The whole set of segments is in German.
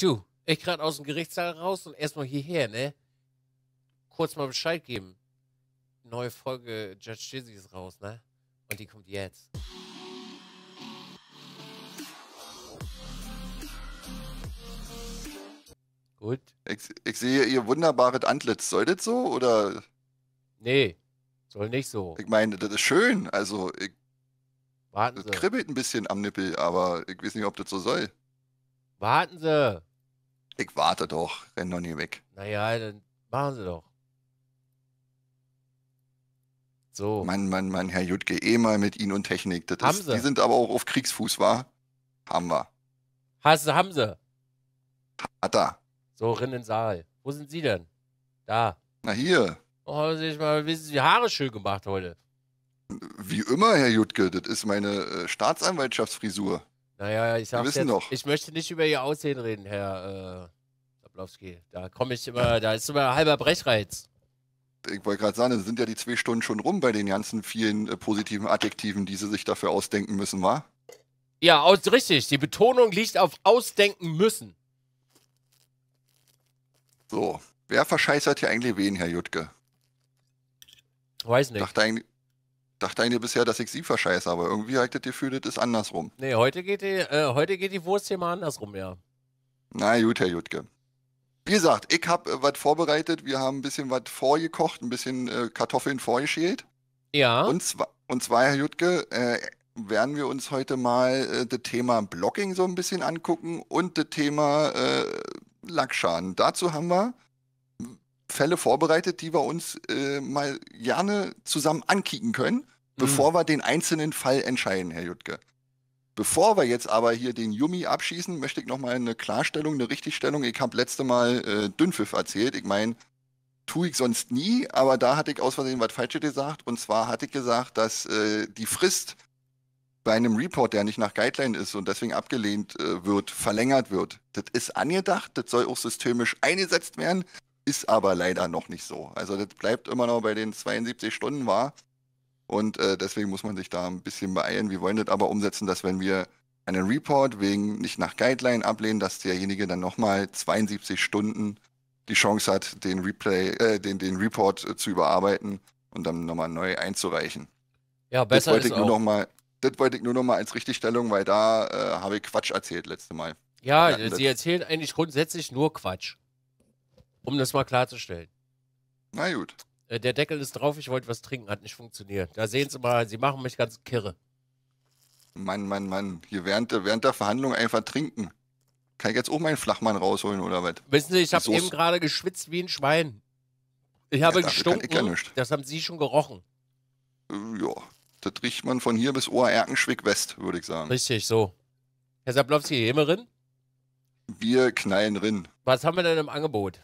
Du, ich gerade aus dem Gerichtssaal raus und erstmal hierher, ne? Kurz mal Bescheid geben. Neue Folge Judge Jizzy ist raus, ne? Und die kommt jetzt. Gut. Ich, ich sehe ihr wunderbares Antlitz. Soll das so? Oder? Nee, soll nicht so. Ich meine, das ist schön. Also, ich, Warten das Sie. kribbelt ein bisschen am Nippel, aber ich weiß nicht, ob das so soll. Warten Sie. Ich warte doch. Renn doch nie weg. Naja, dann machen Sie doch. So. Mann, Mann, Mann, Herr Jutke, eh mal mit Ihnen und Technik. Das Haben ist, Sie. Die sind aber auch auf Kriegsfuß, war? Haben wir. Hast haben Sie. Hat er. So, rein in den Saal. Wo sind Sie denn? Da. Na hier. Oh, haben Sie mal wie Sie die Haare schön gemacht heute. Wie immer, Herr Jutke, das ist meine äh, Staatsanwaltschaftsfrisur. Naja, ich sag's jetzt, doch. ich möchte nicht über Ihr Aussehen reden, Herr äh, Dablowski. Da komme ich immer, da ist immer halber Brechreiz. Ich wollte gerade sagen, es sind ja die zwei Stunden schon rum bei den ganzen vielen äh, positiven Adjektiven, die Sie sich dafür ausdenken müssen, wa? Ja, aus, richtig. Die Betonung liegt auf ausdenken müssen. So. Wer verscheißert hier eigentlich wen, Herr Jutke? Weiß nicht. Dachte eigentlich, dachte eigentlich bisher, dass ich Sie verscheiße, aber irgendwie habe ich das Gefühl, das ist andersrum. Nee, heute geht die, äh, heute geht die Wurst hier mal andersrum, ja. Na gut, Herr Jutke. Wie gesagt, ich habe äh, was vorbereitet. Wir haben ein bisschen was vorgekocht, ein bisschen äh, Kartoffeln vorgeschält. Ja. Und zwar, und zwar, Herr Jutke, äh, werden wir uns heute mal äh, das Thema Blocking so ein bisschen angucken und das Thema äh, Lackschaden. Dazu haben wir Fälle vorbereitet, die wir uns äh, mal gerne zusammen ankicken können, bevor wir den einzelnen Fall entscheiden, Herr Jutke. Bevor wir jetzt aber hier den Yumi abschießen, möchte ich nochmal eine Klarstellung, eine Richtigstellung. Ich habe letzte Mal äh, Dünnpfiff erzählt. Ich meine, tue ich sonst nie, aber da hatte ich aus Versehen was Falsches gesagt. Und zwar hatte ich gesagt, dass äh, die Frist bei einem Report, der nicht nach Guideline ist und deswegen abgelehnt äh, wird, verlängert wird. Das ist angedacht, das soll auch systemisch eingesetzt werden, ist aber leider noch nicht so. Also das bleibt immer noch bei den 72 Stunden wahr. Und äh, deswegen muss man sich da ein bisschen beeilen. Wir wollen das aber umsetzen, dass wenn wir einen Report wegen nicht nach Guideline ablehnen, dass derjenige dann nochmal 72 Stunden die Chance hat, den Replay, äh, den, den Report äh, zu überarbeiten und dann nochmal neu einzureichen. ja, Das besser wollte ist ich nur noch mal, das wollte ich nur noch mal als Richtigstellung, weil da äh, habe ich Quatsch erzählt letzte Mal. Ja, Ja, das- sie erzählen eigentlich grundsätzlich nur Quatsch. Um das mal klarzustellen. Na gut. Äh, der Deckel ist drauf, ich wollte was trinken, hat nicht funktioniert. Da sehen Sie mal, Sie machen mich ganz kirre. Mann, Mann, Mann. Hier während, der- während der Verhandlung einfach trinken. Kann ich jetzt auch meinen Flachmann rausholen oder was? Wissen Sie, ich habe eben gerade geschwitzt wie ein Schwein. Ich habe ja gestunken. nichts. das haben Sie schon gerochen. Äh, ja. Das riecht man von hier bis Ohr-Erkenschwick West, würde ich sagen. Richtig, so. Herr Sablowski, Immerin, Wir knallen rin. was haben wir denn im Angebot?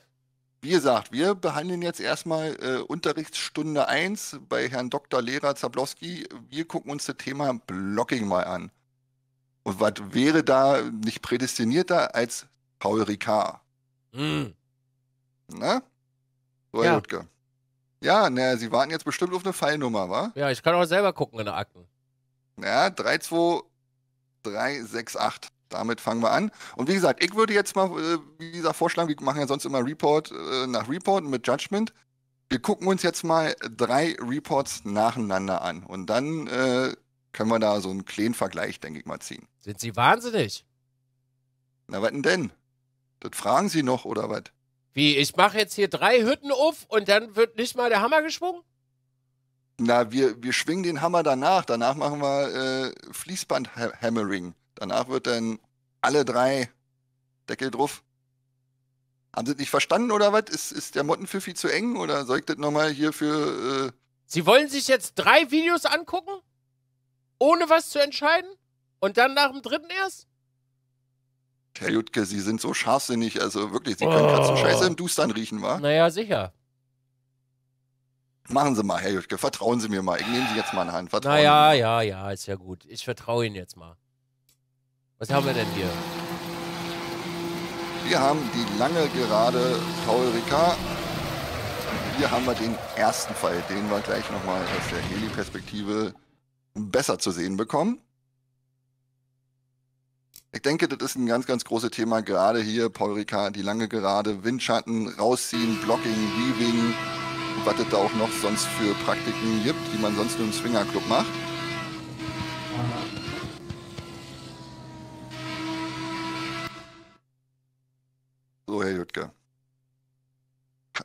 Wie gesagt, wir behandeln jetzt erstmal äh, Unterrichtsstunde 1 bei Herrn Dr. Lehrer Zablowski. Wir gucken uns das Thema Blocking mal an. Und was wäre da nicht prädestinierter als Paul Ricard? Hm. Ne? So, Ja. Herr Jutke. Ja, na, Sie warten jetzt bestimmt auf eine Fallnummer, wa? Ja, ich kann auch selber gucken in den Akten. Ja, 32368. Damit fangen wir an. Und wie gesagt, ich würde jetzt mal, äh, wie gesagt, vorschlagen, wir machen ja sonst immer Report äh, nach Report mit Judgment. Wir gucken uns jetzt mal drei Reports nacheinander an. Und dann äh, können wir da so einen kleinen Vergleich, denke ich mal, ziehen. Sind Sie wahnsinnig? Na, was denn denn? Das fragen Sie noch, oder was? Wie, ich mache jetzt hier drei Hütten auf und dann wird nicht mal der Hammer geschwungen? Na, wir, wir schwingen den Hammer danach. Danach machen wir äh, Fließband-Hammering. Danach wird dann alle drei Deckel drauf. Haben Sie das nicht verstanden oder was? Ist, ist der Mottenpfiffi zu eng oder soll ich das nochmal hier für. Äh, Sie wollen sich jetzt drei Videos angucken? Ohne was zu entscheiden? Und dann nach dem dritten erst? Herr Jutke, Sie sind so scharfsinnig, also wirklich, Sie können Oh. Katzenscheiße im Dustern riechen, wa? Naja, sicher. Machen Sie mal, Herr Jutke, vertrauen Sie mir mal. Ich nehme Sie jetzt mal in Hand. Vertrauen Naja, ja, ja, ist ja gut. Ich vertraue Ihnen jetzt mal. Was haben wir denn hier? Wir haben die lange Gerade Paul Ricard. Hier haben wir den ersten Fall, den wir gleich nochmal aus der Heli-Perspektive besser zu sehen bekommen. Ich denke, das ist ein ganz, ganz großes Thema, gerade hier, Paul Ricard, die lange Gerade, Windschatten, rausziehen, Blocking, Weaving, was es da auch noch sonst für Praktiken gibt, die man sonst nur im Swingerclub macht. So, Herr Jüttke.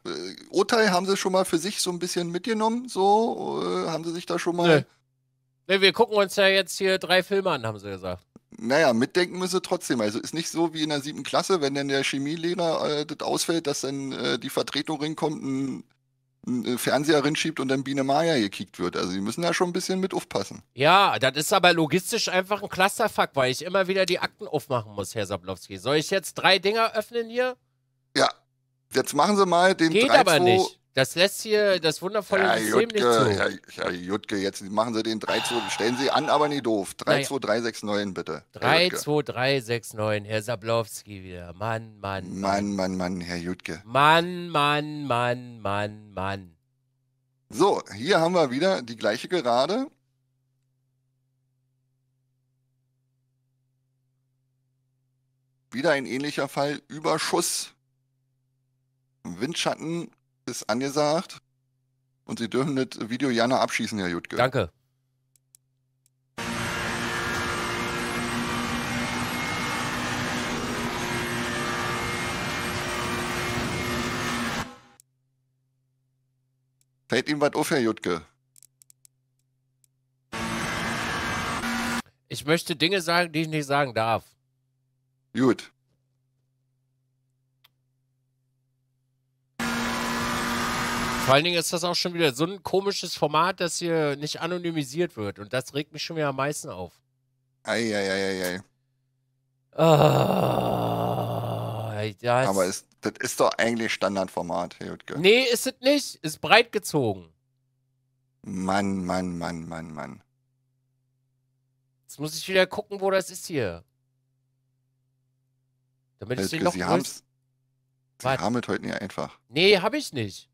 Äh, Urteil haben Sie schon mal für sich so ein bisschen mitgenommen? So, äh, haben Sie sich da schon mal. Nee. Nee, wir gucken uns ja jetzt hier drei Filme an, haben sie gesagt. Naja, mitdenken müssen sie trotzdem. Also ist nicht so wie in der siebten Klasse, wenn dann der Chemielehrer äh, das ausfällt, dass dann äh, die Vertretung rinkommt, ein, Fernseher rinschiebt und dann Biene Maya gekickt wird. Also sie müssen da schon ein bisschen mit aufpassen. Ja, das ist aber logistisch einfach ein Clusterfuck, weil ich immer wieder die Akten aufmachen muss, Herr Sablowski. Soll ich jetzt drei Dinger öffnen hier? Ja, jetzt machen Sie mal den Geht 3, aber 2, nicht. Das lässt hier das wundervolle Ja, System nicht Jutke, zu. Herr, Herr Jutke, jetzt machen Sie den 3, 2, stellen Sie an, aber nie doof. 3, Naja. 2, 3, 6, 9, bitte. Herr 3, Jutke. 2, 3, 6, 9. Herr Sablowski wieder. Mann, Mann, Mann. Mann, Mann, Mann, Herr Jutke. Mann, Mann, Mann, Mann, Mann. So, hier haben wir wieder die gleiche Gerade. Wieder ein ähnlicher Fall. Überschuss. Windschatten ist angesagt. Und Sie dürfen das Video gerne abschießen, Herr Jutke. Danke. Fällt Ihnen was auf, Herr Jutke? Ich möchte Dinge sagen, die ich nicht sagen darf. Gut. Vor allen Dingen ist das auch schon wieder so ein komisches Format, das hier nicht anonymisiert wird. Und das regt mich schon wieder am meisten auf. Eieieiei. Ah, das Aber ist, das ist doch eigentlich Standardformat, Herr Jutke. nee, ist es nicht. Ist breit gezogen. Mann, Mann, Mann, Mann, Mann. Jetzt muss ich wieder gucken, wo das ist hier. Damit Herr ich den Jutke, noch Sie, haben es heute nicht einfach. Nee, habe ich nicht.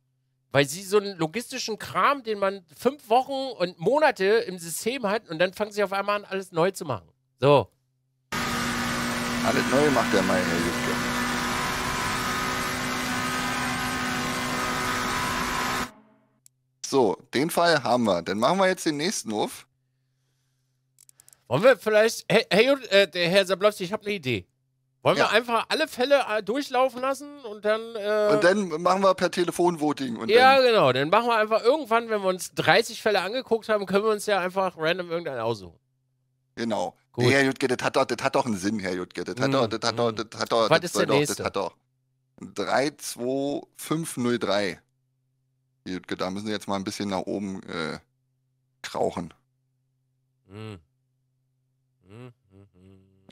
Weil sie so einen logistischen Kram, den man fünf Wochen und Monate im System hat und dann fangen sie auf einmal an, alles neu zu machen. So. Alles neu macht der Mai, Herr Jutke. So, den Fall haben wir. Dann machen wir jetzt den nächsten auf. Wollen wir vielleicht, Herr, Jud- äh, der Herr Sablowski, ich habe eine Idee. Wollen Ja. wir einfach alle Fälle äh, durchlaufen lassen und dann. Äh, Und dann machen wir per Telefonvoting. Und ja, dann, genau. Dann machen wir einfach irgendwann, wenn wir uns 30 Fälle angeguckt haben, können wir uns ja einfach random irgendeinen aussuchen. genau. Gut. Nee, Herr Jutke, das hat, doch, das hat doch einen Sinn, Herr Jutke. Das hat doch, das hat doch, das hat doch, Was das ist der doch, nächste? das hat doch 32503. Herr Jutke, da müssen Sie jetzt mal ein bisschen nach oben äh, krauchen. Hm. Hm, hm, hm.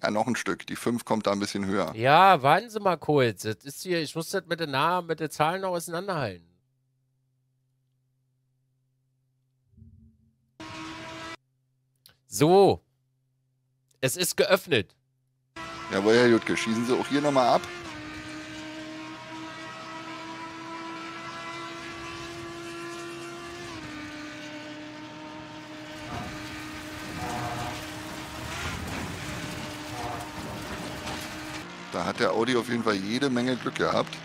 Ja, noch ein Stück. Die 5 kommt da ein bisschen höher. Ja, warten Sie mal kurz. Das ist hier, ich muss das mit den Namen, mit den Zahlen noch auseinanderhalten. So. Es ist geöffnet. Jawohl, Herr Jutke, schießen Sie auch hier nochmal ab. Da hat der Audi auf jeden Fall jede Menge Glück gehabt.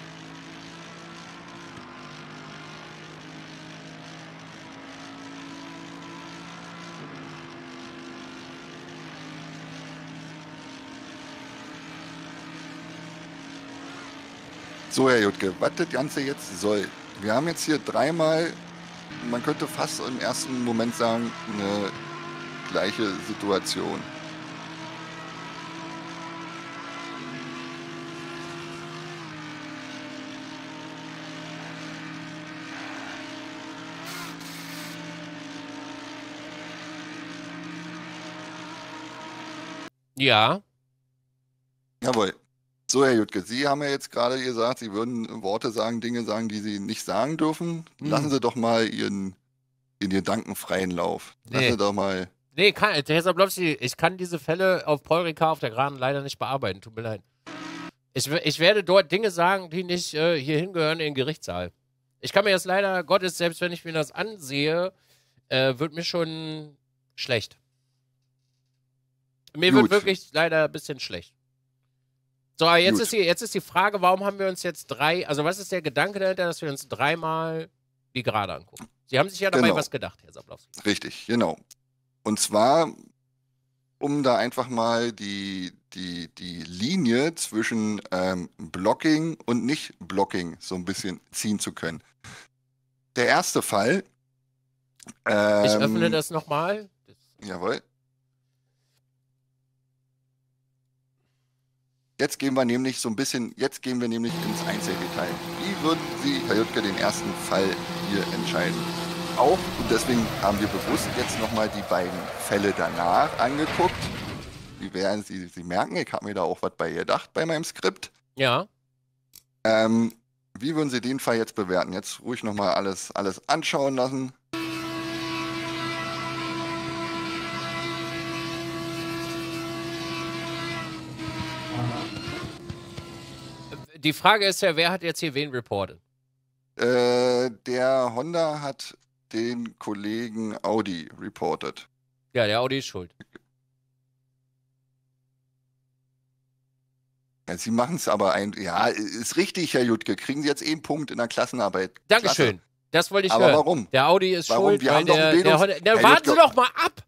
So, Herr Jutke, was das Ganze jetzt soll. Wir haben jetzt hier dreimal, man könnte fast im ersten Moment sagen, eine gleiche Situation. Ja. Jawohl. So, Herr Jutke, Sie haben ja jetzt gerade gesagt, Sie würden Worte sagen, Dinge sagen, die Sie nicht sagen dürfen. Hm. Lassen Sie doch mal Ihren, Ihren gedankenfreien Lauf. Lassen Nee. Sie doch mal. Nee, kann, Herr Sablowski, ich kann diese Fälle auf Polrika auf der Geraden leider nicht bearbeiten. Tut mir leid. Ich, ich werde dort Dinge sagen, die nicht äh, hier hingehören in den Gerichtssaal. Ich kann mir jetzt leider Gottes, selbst wenn ich mir das ansehe, äh, wird mir schon schlecht. Mir Gut. wird wirklich leider ein bisschen schlecht. So, aber jetzt Gut. ist, die, jetzt ist die Frage, warum haben wir uns jetzt drei, also was ist der Gedanke dahinter, dass wir uns dreimal die Gerade angucken? Sie haben sich ja dabei Genau. was gedacht, Herr Sablowski. Richtig, genau. Und zwar, um da einfach mal die, die, die Linie zwischen ähm, Blocking und Nicht-Blocking so ein bisschen ziehen zu können. Der erste Fall. Ähm, Ich öffne das nochmal. Jawohl. Jetzt gehen wir nämlich so ein bisschen, jetzt gehen wir nämlich ins Einzeldetail. Wie würden Sie, Herr Juttke, den ersten Fall hier entscheiden? Auch, und deswegen haben wir bewusst jetzt nochmal die beiden Fälle danach angeguckt. Wie werden Sie, Sie merken, ich habe mir da auch was bei gedacht bei meinem Skript. Ja. Ähm, wie würden Sie den Fall jetzt bewerten? Jetzt ruhig nochmal alles, alles anschauen lassen. Die Frage ist ja, wer hat jetzt hier wen reported? Äh, der Honda hat den Kollegen Audi reported. Ja, der Audi ist schuld. Ja, Sie machen es aber ein. Ja, ist richtig, Herr Jutke. Kriegen Sie jetzt einen Punkt in der Klassenarbeit. Dankeschön. Das wollte ich Klasse. Aber hören. warum? Der Audi ist Warum? schuld, Wir haben doch der, einen der na, Herr warten Sie doch mal ab!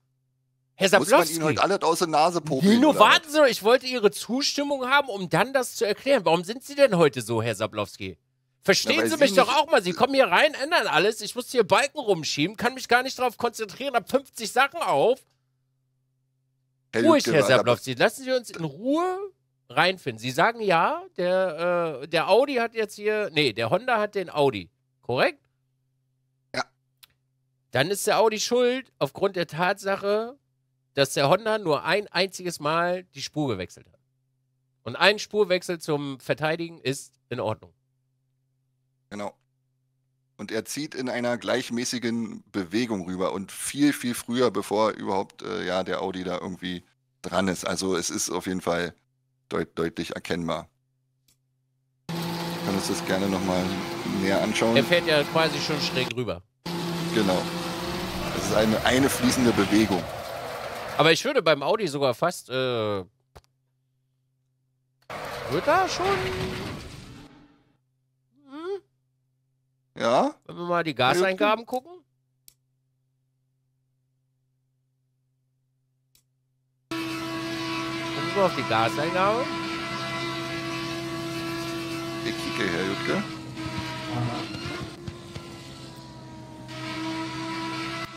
Herr Muss man Sablowski. Ihnen heute alles aus der Nase popeln? was? warten Sie doch, ich wollte Ihre Zustimmung haben, um dann das zu erklären. Warum sind Sie denn heute so, Herr Sablowski? Verstehen Ja, Sie Sie mich doch nicht- auch mal. Sie kommen hier rein, ändern alles. Ich muss hier Balken rumschieben, kann mich gar nicht darauf konzentrieren, hab 50 Sachen auf. Herr Ruhig, Herr Sablowski. Lassen Sie uns in Ruhe reinfinden. Sie sagen ja, der, äh, der Audi hat jetzt hier. Nee, der Honda hat den Audi. Korrekt? Ja. Dann ist der Audi schuld aufgrund der Tatsache, dass der Honda nur ein einziges Mal die Spur gewechselt hat. Und ein Spurwechsel zum Verteidigen ist in Ordnung. Genau. Und er zieht in einer gleichmäßigen Bewegung rüber und viel, viel früher, bevor überhaupt äh, ja, der Audi da irgendwie dran ist. Also es ist auf jeden Fall deut deutlich erkennbar. Wir können uns das gerne nochmal näher anschauen. Er fährt ja quasi schon schräg rüber. Genau. Es ist eine, eine fließende Bewegung. Aber ich würde beim Audi sogar fast. Äh, wird da schon. Hm? Ja? Wenn wir mal die Gaseingaben gucken. Gucken wir auf die Gaseingabe. Ich kicke, Herr Jutke.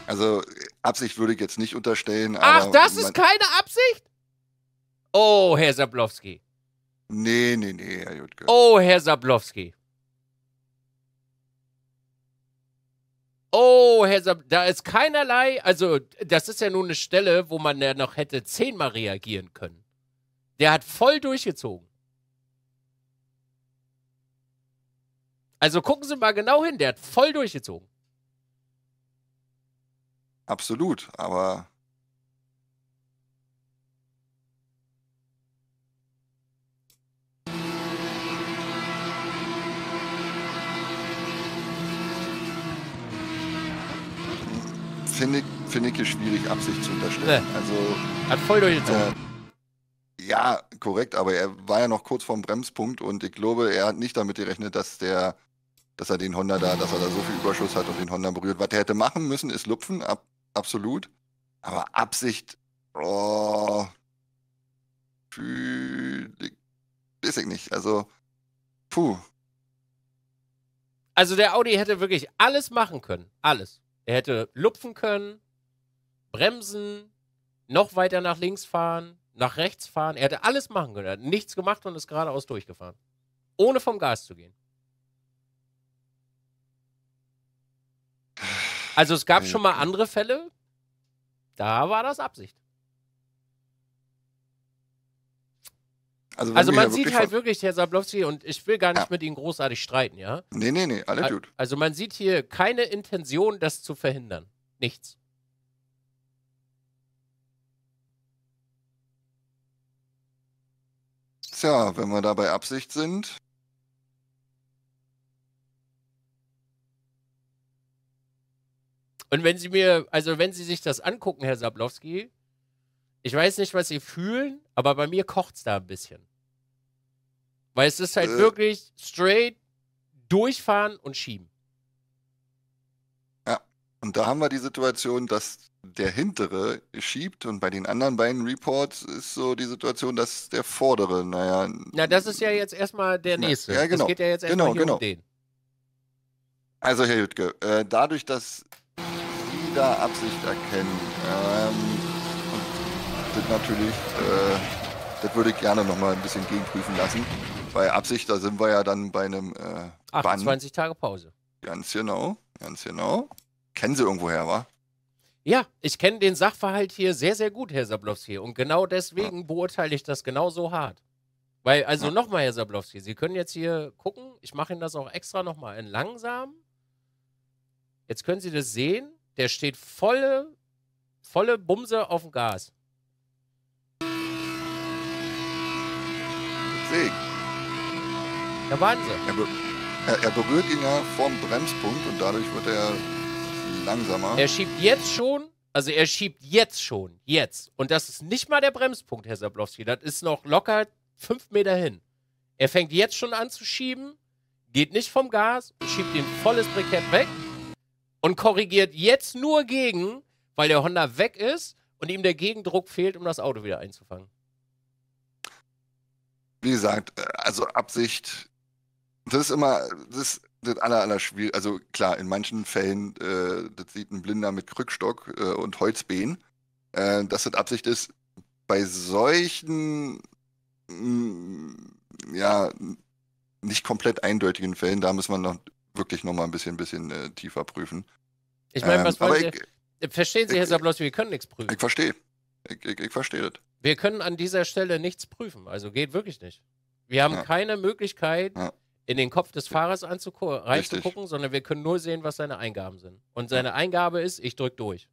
Also, Absicht würde ich jetzt nicht unterstellen, Ach, das ist keine Absicht? Oh, Herr Sablowski. Nee, nee, nee, Herr Jutke. Oh, Herr Sablowski. Oh, Herr Sab, da ist keinerlei, also das ist ja nun eine Stelle, wo man ja noch hätte zehnmal reagieren können. Der hat voll durchgezogen. Also gucken Sie mal genau hin, der hat voll durchgezogen. Absolut, aber. Finde ich, finde ich schwierig, Absicht zu unterstellen. Also, Hat voll durchgezogen. äh, ja, korrekt, aber er war ja noch kurz vorm Bremspunkt und ich glaube, er hat nicht damit gerechnet, dass der, dass er den Honda da, dass er da so viel Überschuss hat und den Honda berührt. Was er hätte machen müssen, ist lupfen, ab, absolut. Aber Absicht, oh, weiß ich nicht. Also, puh, Also der Audi hätte wirklich alles machen können. Alles. Er hätte lupfen können, bremsen, noch weiter nach links fahren, nach rechts fahren. Er hätte alles machen können. Er hat nichts gemacht und ist geradeaus durchgefahren. Ohne vom Gas zu gehen. Also es gab schon mal andere Fälle. Da war das Absicht. also, Also man sieht halt wirklich, Herr Sablowski, und ich will gar nicht Ja. mit Ihnen großartig streiten, ja? Nee, nee, nee, alles Al- gut. Also man sieht hier keine Intention, das zu verhindern. Nichts. Tja, wenn wir da bei Absicht sind, Und wenn Sie mir, also wenn Sie sich das angucken, Herr Sablowski, ich weiß nicht, was Sie fühlen, aber bei mir kocht es da ein bisschen. Weil es ist halt Äh. wirklich straight durchfahren und schieben. Und da haben wir die Situation, dass der hintere schiebt und bei den anderen beiden Reports ist so die Situation, dass der vordere, naja, Na, das ist ja jetzt erstmal der Ja, nächste. ja, genau. Das geht ja jetzt erstmal Genau, genau. um den. Also Herr Jüttke, äh, dadurch, dass da Absicht erkennen, ähm, das natürlich, äh, das würde ich gerne nochmal ein bisschen gegenprüfen lassen. Bei Absicht, da sind wir ja dann bei einem äh, Bann. 28 Tage Pause. Ganz genau, ganz genau. Kennen Sie irgendwoher, wa? Ja, ich kenne den Sachverhalt hier sehr, sehr gut, Herr Sablowski. Und genau deswegen beurteile ich das genauso hart. Weil, also Ja. nochmal, Herr Sablowski, Sie können jetzt hier gucken, ich mache Ihnen das auch extra nochmal in langsam. Jetzt können Sie das sehen, der steht volle, volle Bumse auf dem Gas. Deswegen. Da waren Sie. Er, be er, er berührt ihn ja vorm Bremspunkt und dadurch wird er langsamer. Er schiebt jetzt schon, also er schiebt jetzt schon, jetzt. Und das ist nicht mal der Bremspunkt, Herr Sablowski. Das ist noch locker fünf Meter hin. Er fängt jetzt schon an zu schieben, geht nicht vom Gas schiebt ihn volles Brikett weg und korrigiert jetzt nur gegen, weil der Honda weg ist und ihm der Gegendruck fehlt, um das Auto wieder einzufangen. Wie gesagt, äh, also Absicht, das ist immer das, das aller, aller schwierig. Also klar, in manchen Fällen, äh, das sieht ein Blinder mit Krückstock äh, und Holzbein, äh, dass das Absicht ist. Bei solchen, mh, ja, nicht komplett eindeutigen Fällen, da muss man noch wirklich noch mal ein bisschen, bisschen äh, tiefer prüfen. Ich meine, Ähm, was aber wollen ich, Sie? Verstehen Sie, Herr Sablowski, wir können nichts prüfen. ich verstehe. Ich, ich, ich verstehe das. Wir können an dieser Stelle nichts prüfen. Also geht wirklich nicht. Wir haben Ja. keine Möglichkeit, Ja. in den Kopf des Fahrers reinzugucken, sondern wir können nur sehen, was seine Eingaben sind. Und seine Eingabe ist, ich drücke durch.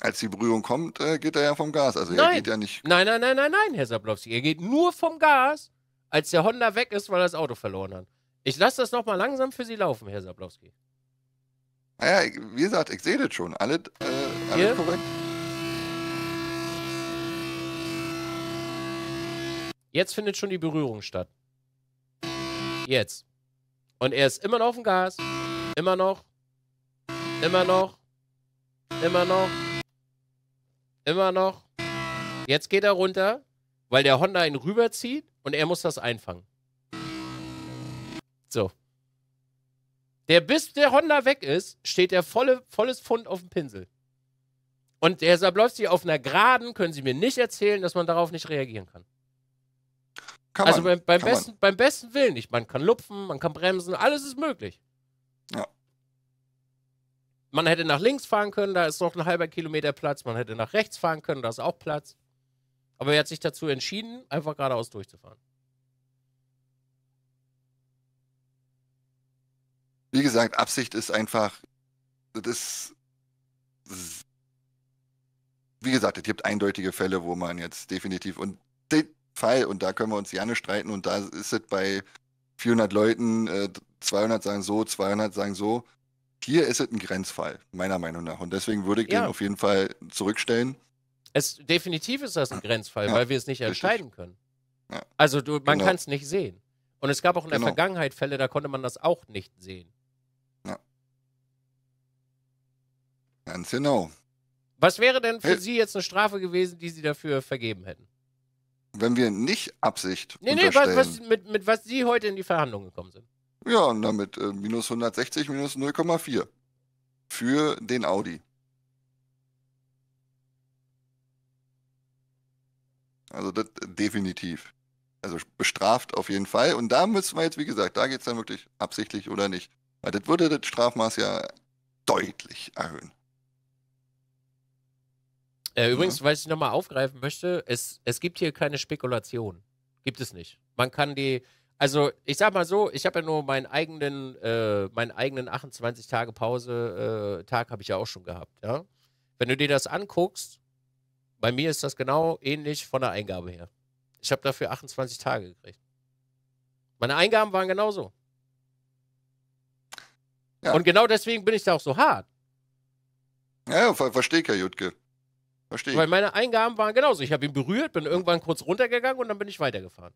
Als die Berührung kommt, äh, geht er ja vom Gas. Also er Nein. geht ja nicht. Nein, nein, nein, nein, nein, Herr Sablowski. Er geht nur vom Gas, als der Honda weg ist, weil er das Auto verloren hat. Ich lasse das nochmal langsam für Sie laufen, Herr Sablowski. Naja, wie gesagt, ich sehe das schon. Alles, äh, alles korrekt. Jetzt findet schon die Berührung statt. Jetzt. Und er ist immer noch auf dem Gas. Immer noch. Immer noch. Immer noch. Immer noch. Jetzt geht er runter, weil der Honda ihn rüberzieht und er muss das einfangen. So. Der, bis der Honda weg ist, steht der volle, volles Pfund auf dem Pinsel. Und der Sablowski auf einer Geraden, können Sie mir nicht erzählen, dass man darauf nicht reagieren kann. Kann Also man, beim, beim, kann man. besten, beim besten Willen nicht. Man kann lupfen, man kann bremsen, alles ist möglich. Ja. Man hätte nach links fahren können, da ist noch ein halber Kilometer Platz. Man hätte nach rechts fahren können, da ist auch Platz. Aber er hat sich dazu entschieden, einfach geradeaus durchzufahren. Wie gesagt, Absicht ist einfach, das ist, wie gesagt, es gibt eindeutige Fälle, wo man jetzt definitiv, und den Fall, und da können wir uns gerne streiten, und da ist es bei 400 Leuten, äh, 200 sagen so, 200 sagen so. Hier ist es ein Grenzfall, meiner Meinung nach. Und deswegen würde ich Ja. den auf jeden Fall zurückstellen. Es, definitiv ist das ein Grenzfall, Ja, weil wir es nicht richtig. entscheiden können. Ja. Also du, man Genau. kann es nicht sehen. Und es gab auch in der Genau. Vergangenheit Fälle, da konnte man das auch nicht sehen. Ganz genau. Was wäre denn für Hey. Sie jetzt eine Strafe gewesen, die Sie dafür vergeben hätten? Wenn wir nicht Absicht Nee, nee, was, was, mit, mit was Sie heute in die Verhandlungen gekommen sind. Ja, und damit äh, minus 160 minus 0,4 für den Audi. Also das äh, definitiv. Also bestraft auf jeden Fall. Und da müssen wir jetzt, wie gesagt, da geht es dann wirklich absichtlich oder nicht. Weil das würde das Strafmaß ja deutlich erhöhen. Äh, übrigens, weil ich nochmal aufgreifen möchte, es, es gibt hier keine Spekulation. Gibt es nicht. Man kann die, also ich sag mal so, ich habe ja nur meinen eigenen, äh, meinen eigenen 28 Tage Pause, äh, Tag habe ich ja auch schon gehabt, ja. Wenn du dir das anguckst, bei mir ist das genau ähnlich von der Eingabe her. Ich habe dafür 28 Tage gekriegt. Meine Eingaben waren genauso. Ja. Und genau deswegen bin ich da auch so hart. Ja, ver verstehe ich, Herr Jutke. Verstehe ich. Weil meine Eingaben waren genauso. Ich habe ihn berührt, bin irgendwann kurz runtergegangen und dann bin ich weitergefahren.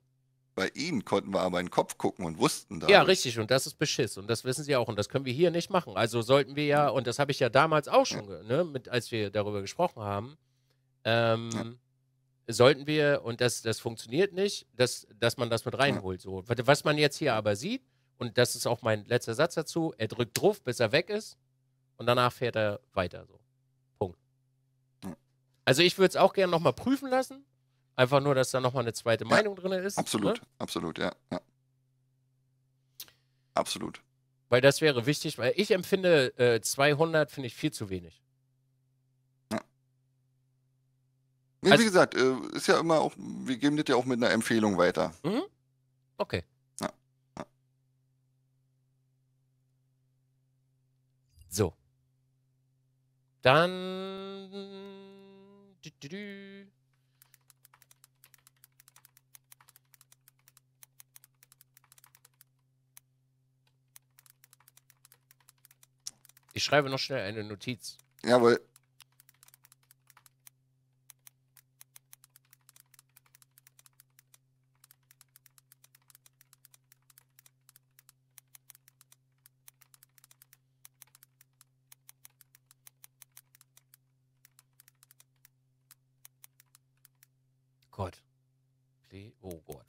Bei ihnen konnten wir aber in den Kopf gucken und wussten da. Ja, richtig. Und das ist Beschiss. Und das wissen sie auch. Und das können wir hier nicht machen. Also sollten wir ja, und das habe ich ja damals auch schon, ne, mit, als wir darüber gesprochen haben, ähm, sollten wir, und das, das funktioniert nicht, dass, dass man das mit reinholt. So. Was- man jetzt hier aber sieht, und das ist auch mein letzter Satz dazu, er drückt drauf, bis er weg ist. Und danach fährt er weiter. So. Punkt. Ja. Also ich würde es auch gerne nochmal prüfen lassen. Einfach nur, dass da nochmal eine zweite Ja, Meinung drin ist. Absolut, Ne? absolut, ja. ja. Absolut. Weil das wäre wichtig, weil ich empfinde, äh, 200 finde ich viel zu wenig. Nee, Also- wie gesagt, äh, ist ja immer auch, wir geben das ja auch mit einer Empfehlung weiter. Mhm. Okay. Ja, ja. So. Dann. Ich schreibe noch schnell eine Notiz. Jawohl. Gott. Play- Oh Gott.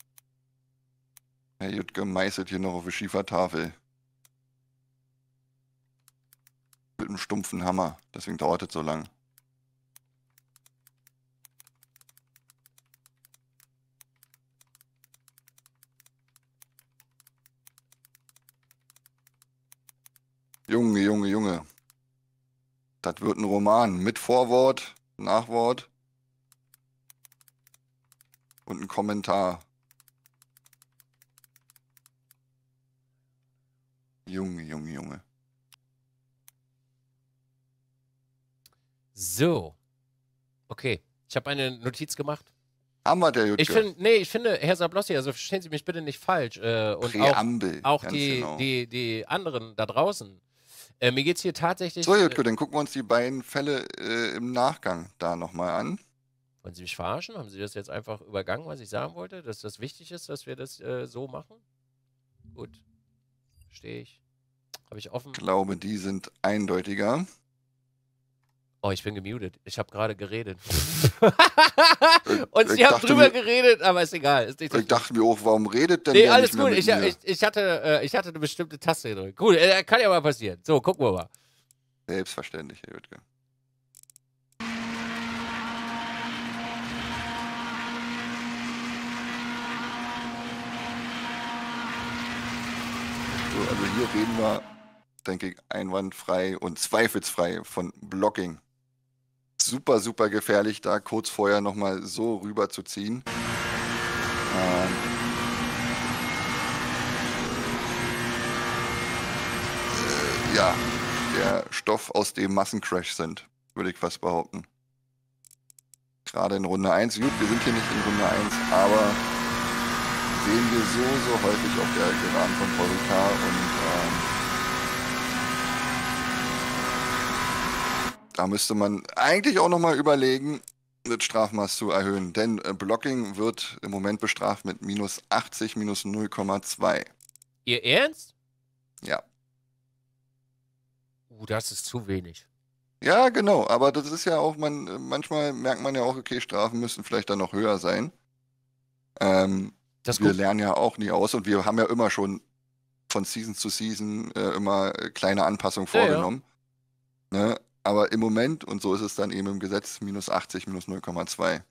Herr Jutke meißelt hier noch auf der Schiefertafel. Mit einem stumpfen Hammer. Deswegen dauert es so lang. Junge, Junge, Junge. Das wird ein Roman mit Vorwort, Nachwort und ein Kommentar. Junge, Junge, Junge. So. Okay. Ich habe eine Notiz gemacht. Haben wir der Jutke. Ich finde, nee, ich finde, Herr Sablossi, also verstehen Sie mich bitte nicht falsch. Äh, und auch, Präambel. auch ganz die, genau. die, die anderen da draußen. Äh, mir geht es hier tatsächlich. So, äh, Jutke, dann gucken wir uns die beiden Fälle äh, im Nachgang da nochmal an. wollen Sie mich verarschen? Haben Sie das jetzt einfach übergangen, was ich sagen wollte? Dass das wichtig ist, dass wir das äh, so machen? Gut. Verstehe ich. Habe ich offen. Ich glaube, die sind eindeutiger. Oh, ich bin gemutet. Ich habe gerade geredet. Und Sie ich haben dachte drüber mir- geredet, aber ist egal. Ist nicht so Ich dachte mir auch, warum redet denn Nee, der alles nicht mehr gut. mit Ich, mir? ich, ich, hatte, äh, ich hatte eine bestimmte Taste gedrückt. Gut, äh, kann ja mal passieren. So, gucken wir mal. Selbstverständlich, Herr Jutke. So, also hier reden wir, denke ich, einwandfrei und zweifelsfrei von Blocking. Super, super gefährlich, da kurz vorher nochmal so rüber zu ziehen. Ähm, äh, ja, der Stoff, aus dem Massencrash sind, würde ich fast behaupten. Gerade in Runde 1. Gut, wir sind hier nicht in Runde 1, aber sehen wir so, so häufig auf der Geraden von Paul Ricard und ähm, da müsste man eigentlich auch nochmal überlegen, das Strafmaß zu erhöhen, denn äh, Blocking wird im Moment bestraft mit minus 80, minus 0,2. Ihr Ernst? Ja. Uh, das ist zu wenig. Ja, genau, aber das ist ja auch, man, äh, manchmal merkt man ja auch, okay, Strafen müssen vielleicht dann noch höher sein. Ähm, Das wir guckt, lernen ja auch nie aus und wir haben ja immer schon von Season zu Season äh, immer äh, kleine Anpassungen Ja, ja. vorgenommen. Ne? Aber im Moment, und so ist es dann eben im Gesetz, minus 80, minus 0,2.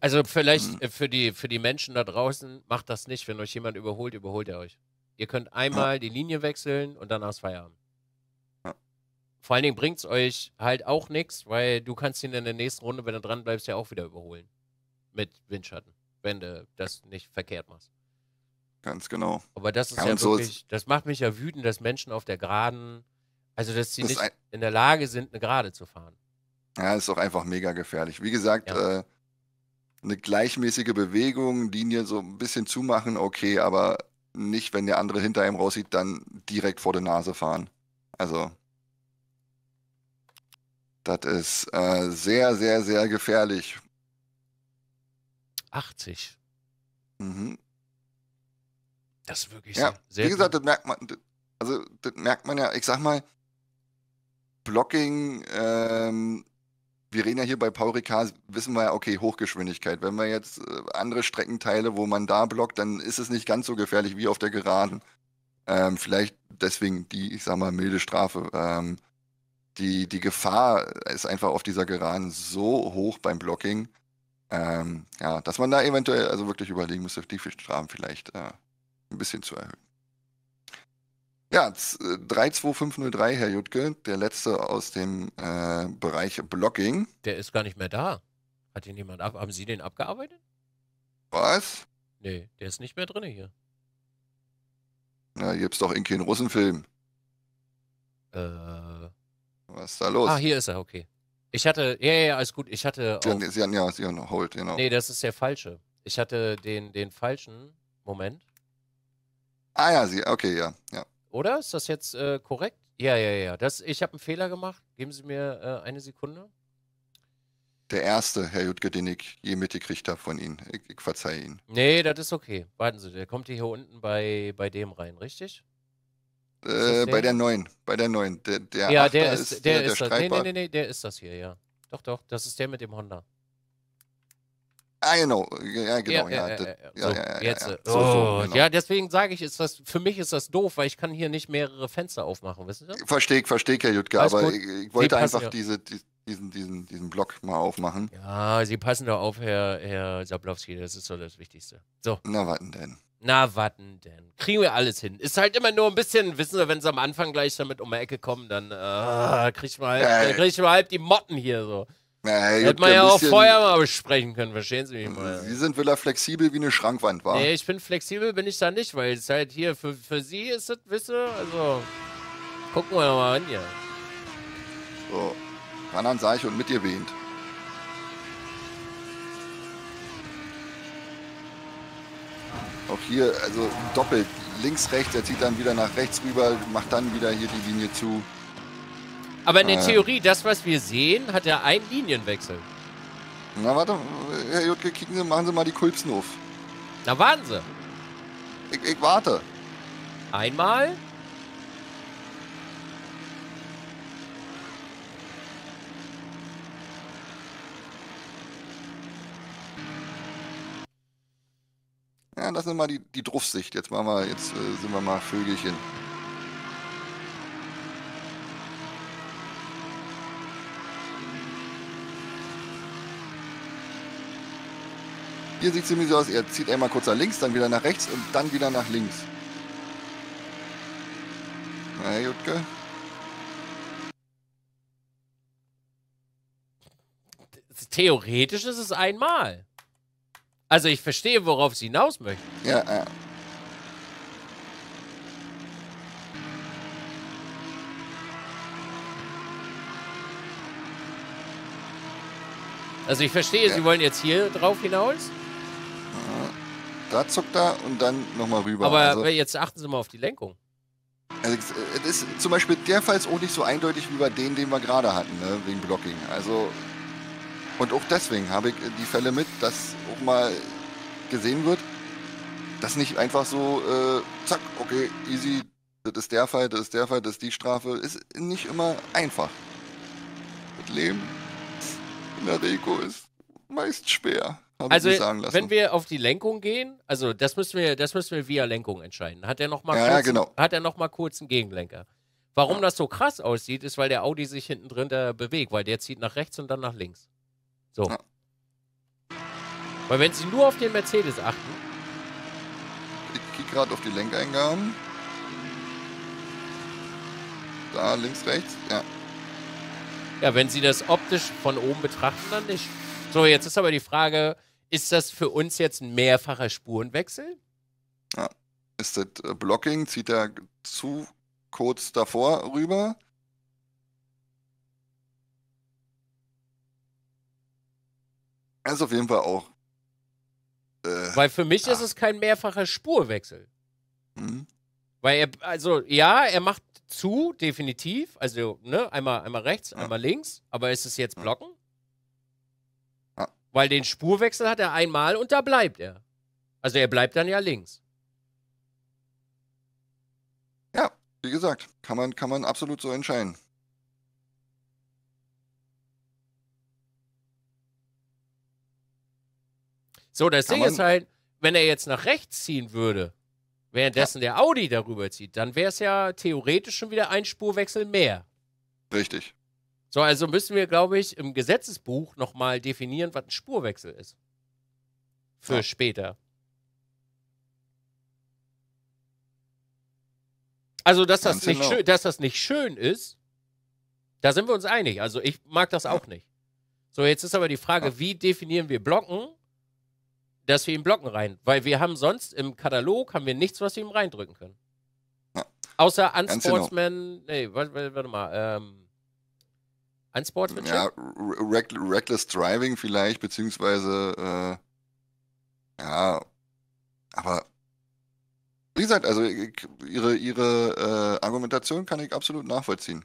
also vielleicht äh, für die, für die Menschen da draußen, macht das nicht. Wenn euch jemand überholt, überholt er euch. Ihr könnt einmal die Linie wechseln und danach ist Feierabend. Ja. Vor allen Dingen bringt es euch halt auch nichts, weil du kannst ihn in der nächsten Runde, wenn du dran bleibst, ja auch wieder überholen. Mit Windschatten, wenn du das nicht verkehrt machst. Ganz genau. Aber das ist Ja, ja, so wirklich, das macht mich ja wütend, dass Menschen auf der Geraden, also dass sie Das nicht in der Lage sind, eine Gerade zu fahren. Ja, ist auch einfach mega gefährlich. Wie gesagt, Ja. äh, eine gleichmäßige Bewegung, Linie so ein bisschen zumachen, okay, aber nicht, wenn der andere hinter einem raussieht, dann direkt vor der Nase fahren. Also, Das ist äh, sehr, sehr, sehr gefährlich. 80. Mhm. Das ist wirklich Ja, sehr, wie gesagt, das merkt man, also das merkt man ja, ich sag mal, Blocking, ähm, wir reden ja hier bei Paul Ricard, wissen wir ja, okay, Hochgeschwindigkeit. Wenn wir jetzt äh, andere Streckenteile, wo man da blockt, dann ist es nicht ganz so gefährlich wie auf der Geraden. Ähm, vielleicht deswegen die, ich sag mal, milde Strafe. Ähm, die, die Gefahr ist einfach auf dieser Geraden so hoch beim Blocking, ähm, ja, dass man da eventuell also wirklich überlegen müsste, die Strafen vielleicht äh, ein bisschen zu erhöhen. Ja, z- äh, 32503, Herr Jutke, der letzte aus dem äh, Bereich Blocking. Der ist gar nicht mehr da. Hat ihn jemand ab? Haben Sie den abgearbeitet? Was? Nee, der ist nicht mehr drin hier. Na, hier gibt's doch in keinen Russenfilm. Äh. Was ist da los? Ah, hier ist er, okay. Ich hatte, ja, ja, alles gut. Ich hatte Sie haben, Sie haben, ja, Sie haben Hold, genau. Nee, das ist der falsche. Ich hatte den, den falschen. Moment. Ah ja, Sie, okay, ja, ja. Oder? Ist das jetzt äh, korrekt? Ja, ja, ja. Das, ich habe einen Fehler gemacht. Geben Sie mir äh, eine Sekunde. Der erste, Herr Jutke, den ich je mitgekriegt habe von Ihnen. Ich, ich verzeihe Ihnen. Nee, das ist okay. Warten Sie, der kommt hier unten bei, bei dem rein, richtig? Äh, bei der? der neuen, bei der neuen. Der, der ja, Achter der ist, der, ist der das. Nee, nee, nee, nee, der ist das hier, ja. Doch, doch, das ist der mit dem Honda. Ah, genau, ja, genau, ja. jetzt. ja. deswegen sage ich, ist das, für mich ist das doof, weil ich kann hier nicht mehrere Fenster aufmachen, wissen Sie? Verstehe verstehe Herr Jutke, Alles aber ich, ich wollte passen einfach ja. diese, die, diesen, diesen, diesen Block mal aufmachen. Ja, Sie passen doch auf, Herr, Herr Sablowski, das ist so das Wichtigste. So, Na, warten denn. Na, warten denn. Kriegen wir alles hin. Ist halt immer nur ein bisschen, wissen Sie, wenn Sie am Anfang gleich damit um die Ecke kommen, dann äh, kriegt man halb, Ja, dann kriegt man halb die Motten hier so. Na, Herr Hätte man ja auch vorher mal besprechen können, verstehen Sie mich mal. Sie sind wieder flexibel wie eine Schrankwand, war. Nee, ich bin flexibel, bin ich da nicht, weil es halt hier für, für Sie ist das, wisse, also gucken wir mal an hier. So. Ran sah ich und mit dir wehend. Auch hier, also doppelt, links, rechts, er zieht dann wieder nach rechts rüber, macht dann wieder hier die Linie zu. Aber in der Äh. Theorie, das, was wir sehen, hat ja einen Linienwechsel. Na warte, Herr Jutke, kicken Sie, machen Sie mal die Kulpsen auf. Na, warten Sie. Ich, ich warte. Einmal. Ja, lassen wir mal die, die Druffsicht. Jetzt machen wir, jetzt äh, sind wir mal Vögelchen. Hier sieht es nämlich so aus, er zieht einmal kurz nach links, dann wieder nach rechts und dann wieder nach links. Na, Jutke? Theoretisch ist es einmal. Also ich verstehe, worauf Sie hinaus möchten. Ja, ja. Also ich verstehe, Ja. Sie wollen jetzt hier drauf hinaus, Da zuckt er und dann nochmal rüber. aber also, jetzt achten Sie mal auf die Lenkung. also, es ist zum Beispiel der Fall ist auch nicht so eindeutig wie bei denen, den wir gerade hatten, ne, wegen Blocking. Also, und auch deswegen habe ich die Fälle mit, dass auch mal gesehen wird, dass nicht einfach so, äh, zack, okay, easy, das ist der Fall, das ist der Fall, das ist die Strafe, ist nicht immer einfach. Das Leben in der Deko ist meist schwer, habe Also ich mir sagen lassen. wenn wir auf die Lenkung gehen, also das müssen wir, das müssen wir via Lenkung entscheiden. Hat er noch mal Ja, ja, kurz, genau. hat er noch mal kurz einen Gegenlenker? Warum das so krass aussieht, ist, weil der Audi sich hinten drin da bewegt, weil der zieht nach rechts und dann nach links. So. Ja. Weil wenn Sie nur auf den Mercedes achten, Ich kicke gerade auf die Lenkeingaben. Da, links, rechts. Ja. ja, wenn Sie das optisch von oben betrachten, dann nicht. So, jetzt ist aber die Frage, ist das für uns jetzt ein mehrfacher Spurenwechsel? Ist das äh, Blocking? Zieht er zu kurz davor rüber? Das ist auf jeden Fall auch. Äh, Weil für mich Ja. ist es kein mehrfacher Spurwechsel. hm. Weil er, also ja, er macht zu, definitiv. Also, ne, einmal, einmal rechts, Ja. einmal links. Aber ist es jetzt blocken? Ja. Weil den Spurwechsel hat er einmal und da bleibt er. Also er bleibt dann ja links. Ja, wie gesagt, kann man, kann man absolut so entscheiden. So, das Kann Ding ist halt, wenn er jetzt nach rechts ziehen würde, währenddessen der Audi darüber zieht, dann wäre es ja theoretisch schon wieder ein Spurwechsel mehr. Richtig. So, also müssen wir, glaube ich, im Gesetzesbuch nochmal definieren, was ein Spurwechsel ist. Für Ja. später. Also, dass das, Ganz nicht genau. schön, dass das nicht schön ist, da sind wir uns einig. Also, ich mag das auch nicht. So, jetzt ist aber die Frage, Ja. wie definieren wir Blocken, dass wir ihm Blocken rein? Weil wir haben sonst im Katalog haben wir nichts, was wir ihm reindrücken können. Ja. Außer Ganz Unsportsman, nee, warte, warte, mal, ähm, Unsportsmanship? Ja, re- reck, Reckless Driving vielleicht, beziehungsweise, äh, ja, aber wie gesagt, also ihre, ihre äh, Argumentation kann ich absolut nachvollziehen.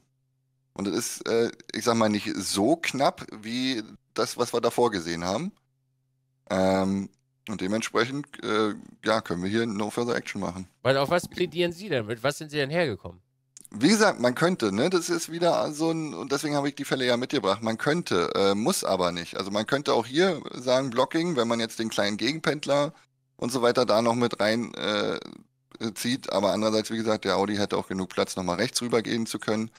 Und es ist, äh, ich sag mal, nicht so knapp wie das, was wir davor gesehen haben. Ähm, und dementsprechend, äh, ja, können wir hier No Further Action machen. Weil auf was plädieren Sie denn? Mit was sind Sie denn hergekommen? Wie gesagt, man könnte, ne? Das ist wieder so ein, und deswegen habe ich die Fälle ja mitgebracht. Man könnte, äh, muss aber nicht. Also man könnte auch hier sagen, Blocking, wenn man jetzt den kleinen Gegenpendler und so weiter da noch mit rein äh, zieht. Aber andererseits, wie gesagt, der Audi hätte auch genug Platz, nochmal rechts rübergehen zu können.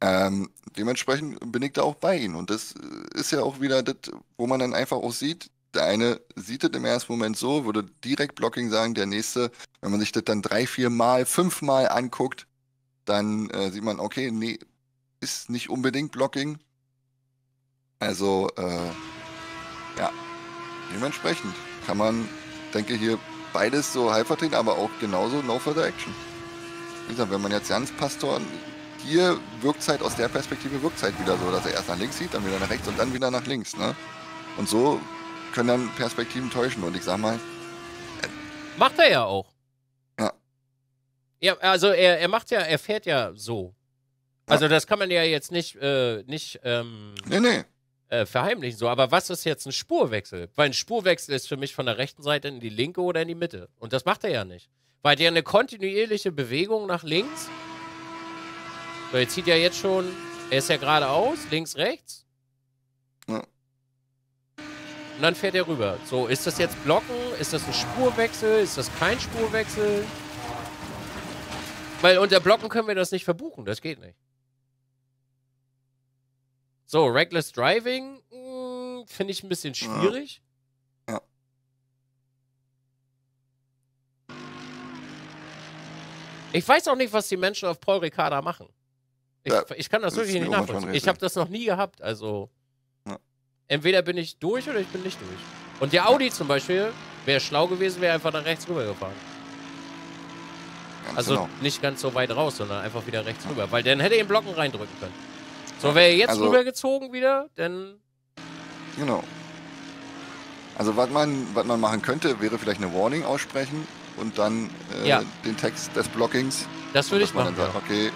Ähm, dementsprechend bin ich da auch bei Ihnen. Und das äh, ist ja auch wieder das, wo man dann einfach auch sieht, der eine sieht es im ersten Moment so, würde direkt Blocking sagen, der nächste, wenn man sich das dann drei, vier Mal, fünf Mal anguckt, dann äh, sieht man, okay, nee, ist nicht unbedingt Blocking. Also, äh, ja, dementsprechend kann man, denke hier beides so halb vertreten, aber auch genauso No Further Action. Wie gesagt, wenn man jetzt ganz Pastor, hier wirkt halt aus der Perspektive wirkt es halt wieder so, dass er erst nach links sieht, dann wieder nach rechts und dann wieder nach links, ne? Und so können dann Perspektiven täuschen und ich sag mal, Macht er ja auch. Ja. Ja, also er, er macht ja, er fährt ja so. Also das kann man ja jetzt nicht, äh, nicht ähm, nee, nee, äh, verheimlichen so. Aber was ist jetzt ein Spurwechsel? Weil ein Spurwechsel ist für mich von der rechten Seite in die linke oder in die Mitte. Und das macht er ja nicht. Weil der eine kontinuierliche Bewegung nach links. So, jetzt zieht er jetzt schon, er ist ja geradeaus, links, rechts. Und dann fährt er rüber. So, ist das jetzt Blocken? Ist das ein Spurwechsel? Ist das kein Spurwechsel? Weil unter Blocken können wir das nicht verbuchen, das geht nicht. So, Reckless Driving mh, finde ich ein bisschen schwierig. Ja. Ich weiß auch nicht, was die Menschen auf Paul Ricard da machen. Ich, Ja, ich kann das das wirklich nicht nachvollziehen. Ich habe das noch nie gehabt. Also. Entweder bin ich durch oder ich bin nicht durch. Und der Audi zum Beispiel wäre schlau gewesen, wäre einfach nach rechts rüber gefahren. ganz Also genau. nicht ganz so weit raus, sondern einfach wieder rechts rüber. Weil dann hätte er den Blocken reindrücken können. So, wäre er jetzt Also- rübergezogen wieder, dann. Genau. Also was man, was man machen könnte, wäre vielleicht eine Warning aussprechen und dann äh, Ja. den Text des Blockings. Das würde ich machen. dann sagt, okay,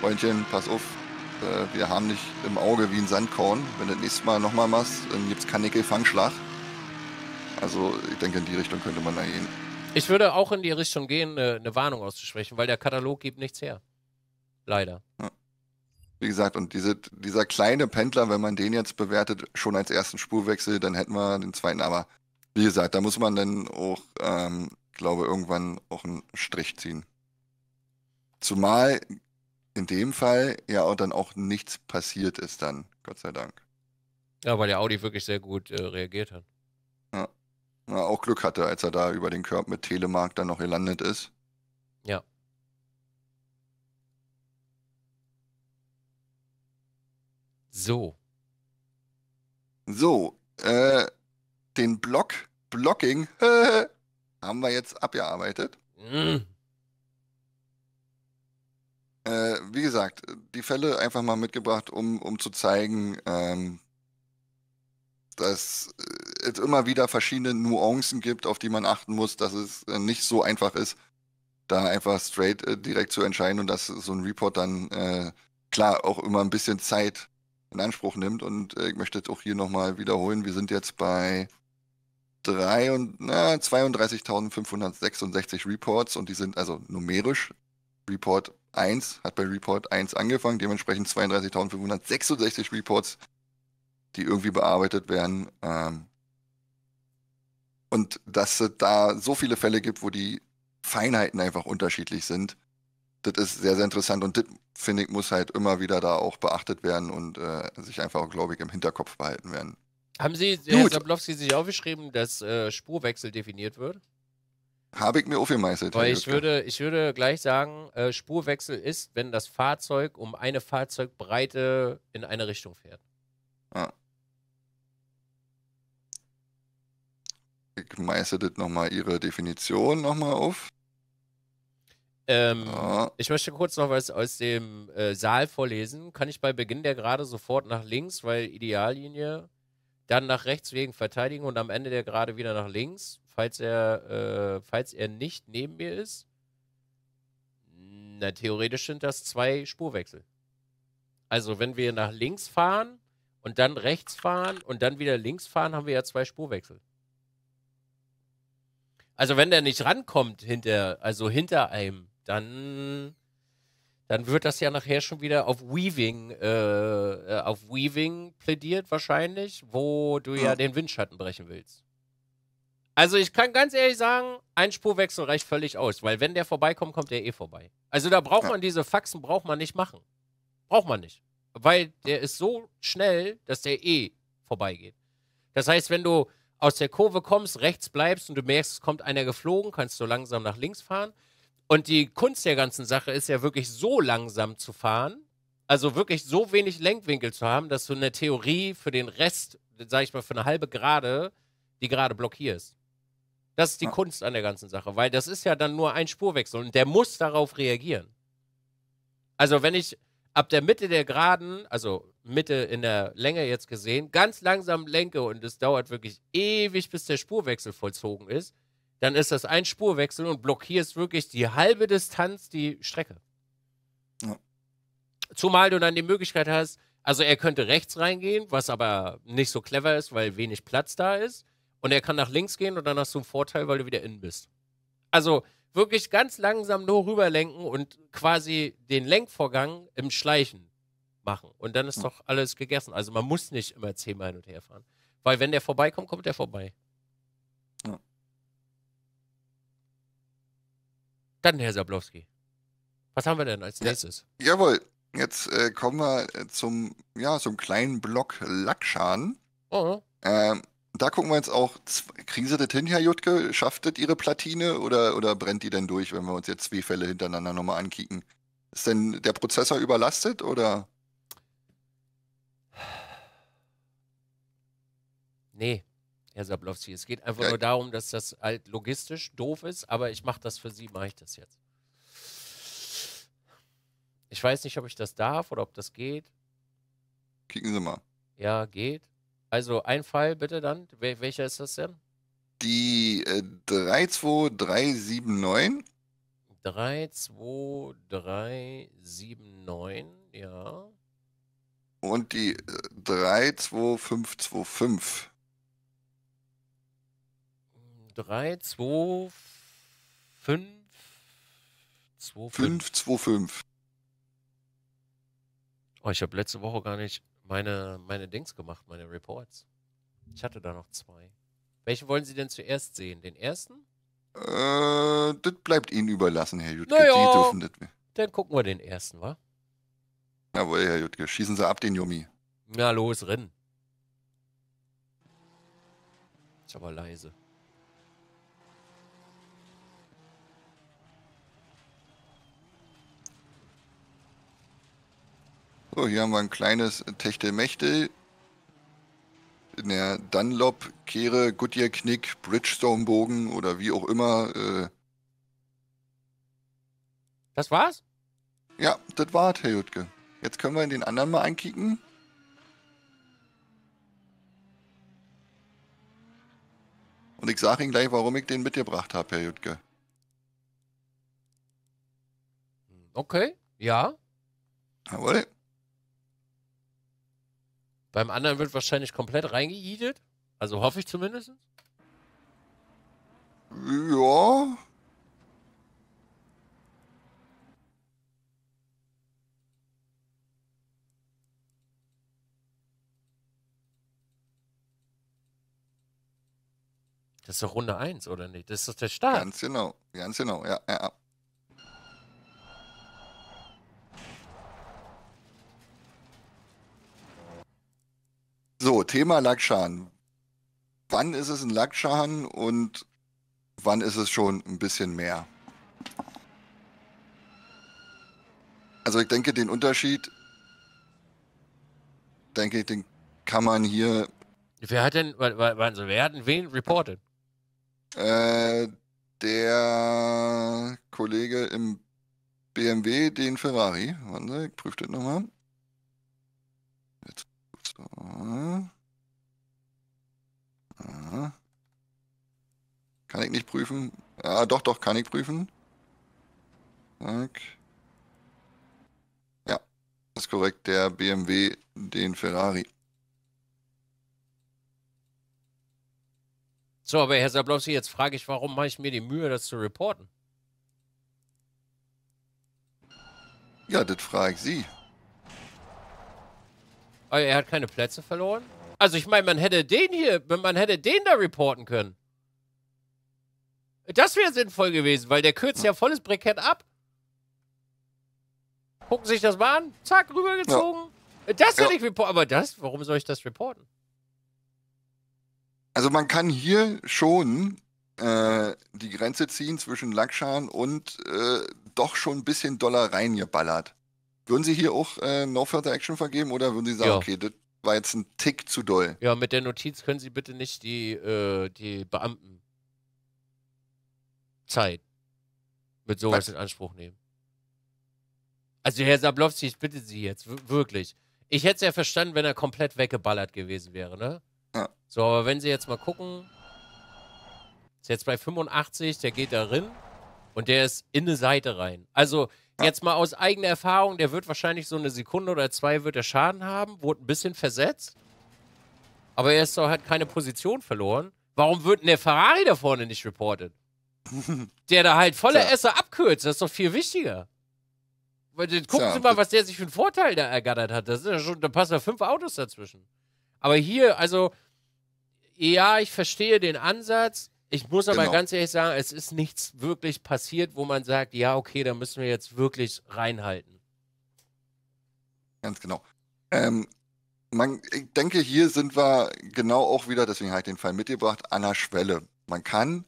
Freundchen, pass auf, äh, wir haben dich im Auge wie ein Sandkorn. Wenn du das nächste Mal nochmal machst, dann gibt es Kanickel-Fangschlag. Also ich denke, in die Richtung könnte man da gehen. Ich würde auch in die Richtung gehen, eine, eine Warnung auszusprechen, weil der Katalog gibt nichts her. Leider. Wie gesagt, und diese, dieser kleine Pendler, wenn man den jetzt bewertet, schon als ersten Spurwechsel, dann hätten wir den zweiten. Aber wie gesagt, da muss man dann auch, ähm, glaube irgendwann auch einen Strich ziehen. Zumal in dem Fall ja auch dann auch nichts passiert ist dann, Gott sei Dank. Ja, weil der Audi wirklich sehr gut äh, reagiert hat. Ja, auch Glück hatte, als er da über den Körb mit Telemark dann noch gelandet ist. Ja. So. So, äh, den Block, Blocking, haben wir jetzt abgearbeitet. Mm. Äh, wie gesagt, die Fälle einfach mal mitgebracht, um, um zu zeigen, ähm, dass es immer wieder verschiedene Nuancen gibt, auf die man achten muss, dass es äh, nicht so einfach ist. da einfach straight äh, direkt zu entscheiden und dass so ein Report dann äh, klar auch immer ein bisschen Zeit in Anspruch nimmt. Und äh, ich möchte jetzt auch hier nochmal wiederholen, wir sind jetzt bei 32.566 Reports und die sind also numerisch. Report 1 hat bei Report 1 angefangen, dementsprechend 32.566 Reports, die irgendwie bearbeitet werden. Ähm, und dass es da so viele Fälle gibt, wo die Feinheiten einfach unterschiedlich sind, das ist sehr, sehr interessant und das, finde ich, muss halt immer wieder da auch beachtet werden und äh, sich einfach, glaube ich, im Hinterkopf behalten werden. Haben Sie, Herr Sablowski, sich aufgeschrieben, dass äh, Spurwechsel definiert wird? Habe ich mir aufgemeißelt. Weil ich würde, ich würde gleich sagen, äh, Spurwechsel ist, wenn das Fahrzeug um eine Fahrzeugbreite in eine Richtung fährt. Ja. Ich meiße das nochmal Ihre Definition nochmal auf. Ähm, ja. Ich möchte kurz noch was aus dem äh, Saal vorlesen. Kann ich bei Beginn der Gerade sofort nach links, weil Ideallinie, dann nach rechts wegen Verteidigung und am Ende der Gerade wieder nach links, falls er, äh, falls er nicht neben mir ist? Na, theoretisch sind das zwei Spurwechsel. Also, wenn wir nach links fahren und dann rechts fahren und dann wieder links fahren, haben wir ja zwei Spurwechsel. Also, wenn der nicht rankommt hinter, also hinter einem, dann, dann wird das ja nachher schon wieder auf Weaving, äh, äh, auf Weaving plädiert wahrscheinlich, wo du ja. ja den Windschatten brechen willst. Also ich kann ganz ehrlich sagen, ein Spurwechsel reicht völlig aus, weil wenn der vorbeikommt, kommt der eh vorbei. Also da braucht man diese Faxen, braucht man nicht machen. Braucht man nicht. Weil der ist so schnell, dass der eh vorbeigeht. Das heißt, wenn du aus der Kurve kommst, rechts bleibst und du merkst, es kommt einer geflogen, kannst du langsam nach links fahren. Und die Kunst der ganzen Sache ist ja wirklich so langsam zu fahren, also wirklich so wenig Lenkwinkel zu haben, dass du in der Theorie für den Rest, sag ich mal, für eine halbe Gerade, die gerade blockierst. Das ist die ja. Kunst an der ganzen Sache, weil das ist ja dann nur ein Spurwechsel und der muss darauf reagieren. Also wenn ich ab der Mitte der Geraden, also Mitte in der Länge jetzt gesehen, ganz langsam lenke und es dauert wirklich ewig, bis der Spurwechsel vollzogen ist, dann ist das ein Spurwechsel und blockierst wirklich die halbe Distanz die Strecke. Ja. Zumal du dann die Möglichkeit hast, also er könnte rechts reingehen, was aber nicht so clever ist, weil wenig Platz da ist. Und er kann nach links gehen und dann hast du einen Vorteil, weil du wieder innen bist. Also wirklich ganz langsam nur rüberlenken und quasi den Lenkvorgang im Schleichen machen. Und dann ist ja. doch alles gegessen. Also man muss nicht immer zehnmal hin und her fahren. Weil wenn der vorbeikommt, kommt der vorbei. Ja. Dann, Herr Sablowski. Was haben wir denn als nächstes? Ja, jawohl. Jetzt äh, kommen wir äh, zum, ja, zum kleinen Block Lackschaden. Oh. Ähm, da gucken wir jetzt auch, kriegen Sie das hin, Herr Jutke? Schafft das Ihre Platine oder, oder brennt die denn durch, wenn wir uns jetzt zwei Fälle hintereinander nochmal ankicken? Ist denn der Prozessor überlastet oder? Nee, Herr Sablowski. Es geht einfach ja. nur darum, dass das halt logistisch doof ist, aber ich mache das für Sie, mache ich das jetzt. Ich weiß nicht, ob ich das darf oder ob das geht. Kicken Sie mal. Ja, geht. Also ein Fall bitte dann. Wel welcher ist das denn? Die äh, 32379. 32379, ja. Und die äh, 32525. 3, 2, 5, 2, 5. 2, 5. Oh, ich habe letzte Woche gar nicht meine, meine Dings gemacht, meine Reports. Ich hatte da noch zwei. Welchen wollen Sie denn zuerst sehen? Den ersten? Äh, das bleibt Ihnen überlassen, Herr Jutke. Naja, Sie dürfen das. Dann gucken wir den ersten, wa? Jawohl, Herr Jutke. Schießen Sie ab den Jummi. Na los, renn. Ist aber leise. So, hier haben wir ein kleines Techtelmechtel. In der Dunlop, Kehre, Goodyear Knick, Bridgestone Bogen oder wie auch immer. Äh das war's? Ja, das war's, Herr Jutke. Jetzt können wir in den anderen mal einkicken. Und ich sage Ihnen gleich, warum ich den mitgebracht habe, Herr Jutke. Okay, ja. Jawohl. Beim anderen wird wahrscheinlich komplett reingeedet. Also hoffe ich zumindest. Ja. Das ist doch Runde 1, oder nicht? Das ist doch der Start. Ganz genau. Ganz genau. Ja, ja. So, Thema Lackschaden. Wann ist es ein Lackschaden und wann ist es schon ein bisschen mehr? Also ich denke, den Unterschied, denke ich, den kann man hier, Wer hat denn, wa- wa- warten Sie, wer hat denn wen reported? äh, der Kollege im BMW, den Ferrari, warte, ich prüfe das nochmal. So. Aha. Kann ich nicht prüfen? Ja, doch, doch, kann ich prüfen. Zack. Ja, das ist korrekt. Der BMW, den Ferrari. So, aber Herr Sablowski, jetzt frage ich, warum mache ich mir die Mühe, das zu reporten? Ja, das frage ich Sie. Aber er hat keine Plätze verloren? Also ich meine, man hätte den hier, man hätte den da reporten können. Das wäre sinnvoll gewesen, weil der kürzt ja volles Brikett ab. Gucken sich das mal an, zack, rübergezogen. Das hätte Ja. ich reporten, aber das, warum soll ich das reporten? Also man kann hier schon äh, die Grenze ziehen zwischen Lackschaden und äh, doch schon ein bisschen Dollar reingeballert. Würden Sie hier auch äh, No Further Action vergeben oder würden Sie sagen, Ja. okay, das war jetzt ein Tick zu doll? Ja, mit der Notiz können Sie bitte nicht die, äh, die Beamten Zeit mit sowas Was? in Anspruch nehmen. Also, Herr Sablowski, ich bitte Sie jetzt, wirklich. Ich hätte es ja verstanden, wenn er komplett weggeballert gewesen wäre, ne? Ja. So, aber wenn Sie jetzt mal gucken, ist jetzt bei 85, der geht da rein und der ist in eine Seite rein. Also. Jetzt mal aus eigener Erfahrung, der wird wahrscheinlich so eine Sekunde oder zwei wird er Schaden haben, wurde ein bisschen versetzt. Aber er ist doch, hat keine Position verloren. Warum wird denn der Ferrari da vorne nicht reported? Der da halt volle Tja. Esser abkürzt, das ist doch viel wichtiger. Weil, Gucken Tja, Sie mal, was der sich für einen Vorteil da ergattert hat. Das ist ja schon, da passen ja fünf Autos dazwischen. Aber hier, also, ja, ich verstehe den Ansatz. Ich muss aber Genau. ganz ehrlich sagen, es ist nichts wirklich passiert, wo man sagt, ja, okay, da müssen wir jetzt wirklich reinhalten. Ganz genau. Ähm, man, ich denke, hier sind wir genau auch wieder, deswegen habe ich den Fall mitgebracht, an der Schwelle. Man kann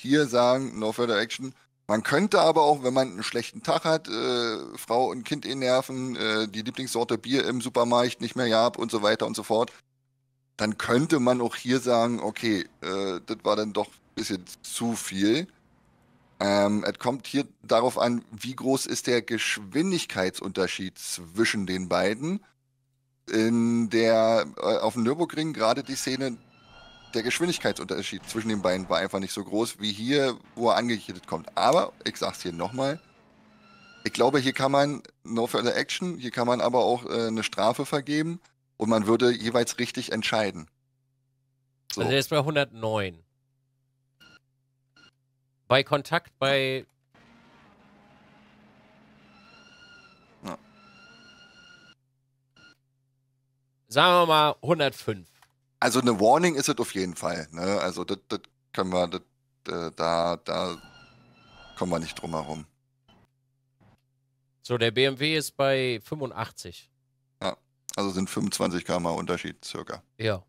hier sagen, no further action. Man könnte aber auch, wenn man einen schlechten Tag hat, äh, Frau und Kind eh nerven, äh, die Lieblingssorte Bier im Supermarkt nicht mehr gab und so weiter und so fort, dann könnte man auch hier sagen, okay, äh, das war dann doch bisschen zu viel. Ähm, es kommt hier darauf an, wie groß ist der Geschwindigkeitsunterschied zwischen den beiden. In der, äh, auf dem Nürburgring gerade die Szene, der Geschwindigkeitsunterschied zwischen den beiden war einfach nicht so groß wie hier, wo er angekittet kommt. Aber, ich sag's hier nochmal, ich glaube, hier kann man no further action, hier kann man aber auch äh, eine Strafe vergeben und man würde jeweils richtig entscheiden. So. Also der ist bei 109. Bei Kontakt bei. Ja. Sagen wir mal 105. Also eine Warning ist es auf jeden Fall. Ne? Also das, das können wir, das, äh, da, da kommen wir nicht drum herum. So, der BMW ist bei 85. Also sind 25 km Unterschied circa. Ja.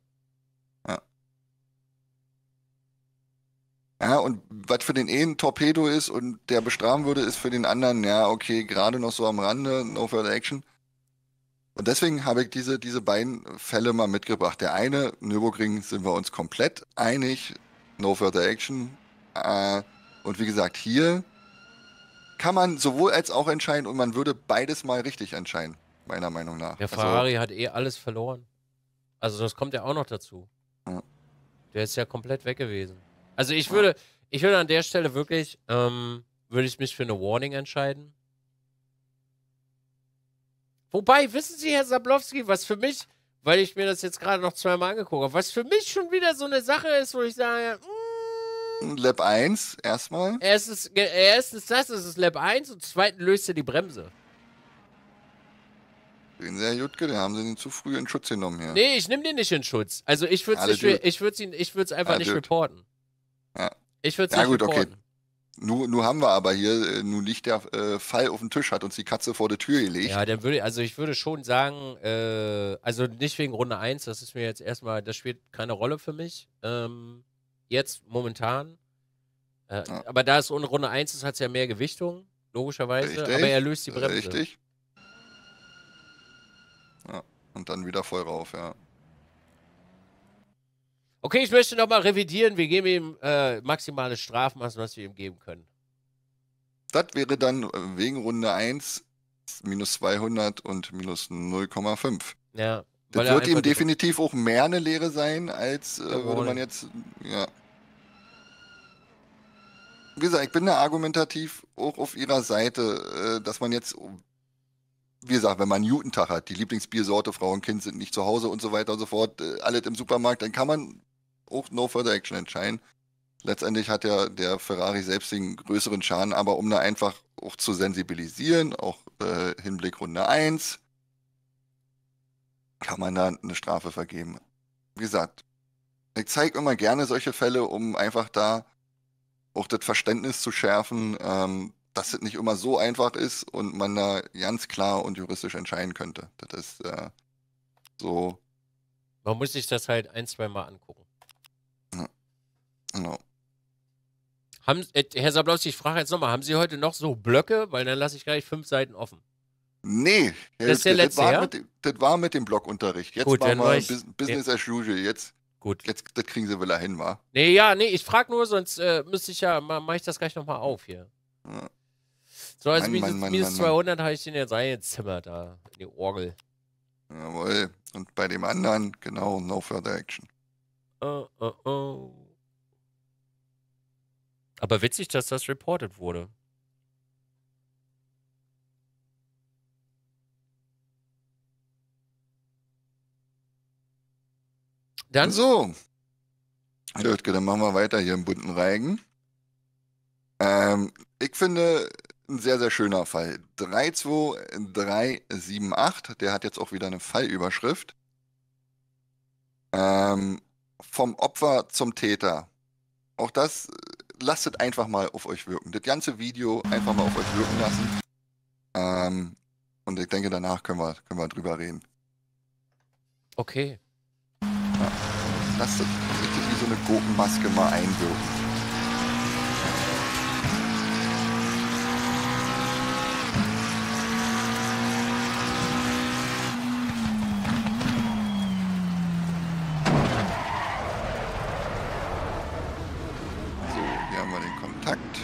Ja, und was für den einen Torpedo ist und der bestrafen würde, ist für den anderen, ja, okay, gerade noch so am Rande, no further action. Und deswegen habe ich diese, diese beiden Fälle mal mitgebracht. Der eine, Nürburgring, sind wir uns komplett einig, no further action. Äh, und wie gesagt, hier kann man sowohl als auch entscheiden und man würde beides mal richtig entscheiden, meiner Meinung nach. Der Also, Ferrari hat eh alles verloren. Also, das kommt ja auch noch dazu. Ja. Der ist ja komplett weg gewesen. Also, ich würde, ich würde an der Stelle wirklich, ähm, würde ich mich für eine Warning entscheiden. Wobei, wissen Sie, Herr Sablowski, was für mich, weil ich mir das jetzt gerade noch zweimal angeguckt habe, was für mich schon wieder so eine Sache ist, wo ich sage, mm, Lab 1 erstmal. erstens, erstens das, das ist Lab 1 und zweitens löst er die Bremse. Sehen Sie, Herr Jutke, da haben Sie ihn zu früh in Schutz genommen hier. Nee, ich nehme den nicht in Schutz. Also ich würde es nicht, ich ihn, ich es einfach Alle nicht dude. reporten. Ja. Ich würde es Ja, gut, okay. reporten. Nun, nun haben wir aber hier, äh, nun liegt der äh, Fall auf dem Tisch, hat uns die Katze vor der Tür gelegt. Ja, dann würde, also ich würde schon sagen, äh, also nicht wegen Runde 1, das ist mir jetzt erstmal, das spielt keine Rolle für mich. Ähm, jetzt momentan. Äh, Ja. Aber da es ohne Runde 1 ist, hat es ja mehr Gewichtung, logischerweise. Richtig, aber er löst die Bremse. Richtig. Ja, und dann wieder voll rauf, ja. Okay, ich möchte nochmal revidieren. Wir geben ihm äh, maximales Strafmaß, was wir ihm geben können. Das wäre dann äh, wegen Runde 1 minus 200 und minus 0,5. Ja. Das wird ihm definitiv auch mehr eine Lehre sein, als äh, würde man jetzt, ja. Wie gesagt, ich bin da argumentativ auch auf ihrer Seite, äh, dass man jetzt, wie gesagt, wenn man einen Newton-Tag hat, die Lieblingsbiersorte, Frau und Kind sind nicht zu Hause und so weiter und so fort, äh, alles im Supermarkt, dann kann man auch No Further Action entscheiden. Letztendlich hat ja der Ferrari selbst den größeren Schaden, aber um da einfach auch zu sensibilisieren, auch äh, Hinblick Runde 1, kann man da eine Strafe vergeben. Wie gesagt, ich zeige immer gerne solche Fälle, um einfach da auch das Verständnis zu schärfen, ähm, dass es nicht immer so einfach ist und man da ganz klar und juristisch entscheiden könnte. Das ist äh, so, Man muss sich das halt ein, zwei Mal angucken. Genau. Haben, äh, Herr Sablowski, ich frage jetzt nochmal, haben Sie heute noch so Blöcke? Weil dann lasse ich gleich fünf Seiten offen. Nee, Das ist der letzte, war ja? mit, dem- das war mit dem Blockunterricht. Jetzt Gut, war mal ich- Bus- Business as usual. Jetzt, Gut. jetzt, das kriegen sie wieder hin, wa? Nee, ja, nee, ich frage nur, sonst äh, müsste ich ja, ma, mache ich das gleich nochmal auf hier. Ja. So, also Mann, minus, Mann, minus Mann, Mann. 200 habe ich den jetzt reingezimmert da in die Orgel. Jawohl. Und bei dem anderen, genau, no further action. Oh, oh, oh. Aber witzig, dass das reported wurde. Dann, So. Lüttke, dann machen wir weiter hier im bunten Reigen. Ähm, ich finde, ein sehr, sehr schöner Fall. 32378, der hat jetzt auch wieder eine Fallüberschrift. Ähm, vom Opfer zum Täter. Auch das, lasst es einfach mal auf euch wirken. Das ganze Video einfach mal auf euch wirken lassen. Ähm, und ich denke, danach können wir, können wir drüber reden. okay. Lasst es richtig wie so eine Gurkenmaske mal einwirken. So, hier haben wir den Kontakt.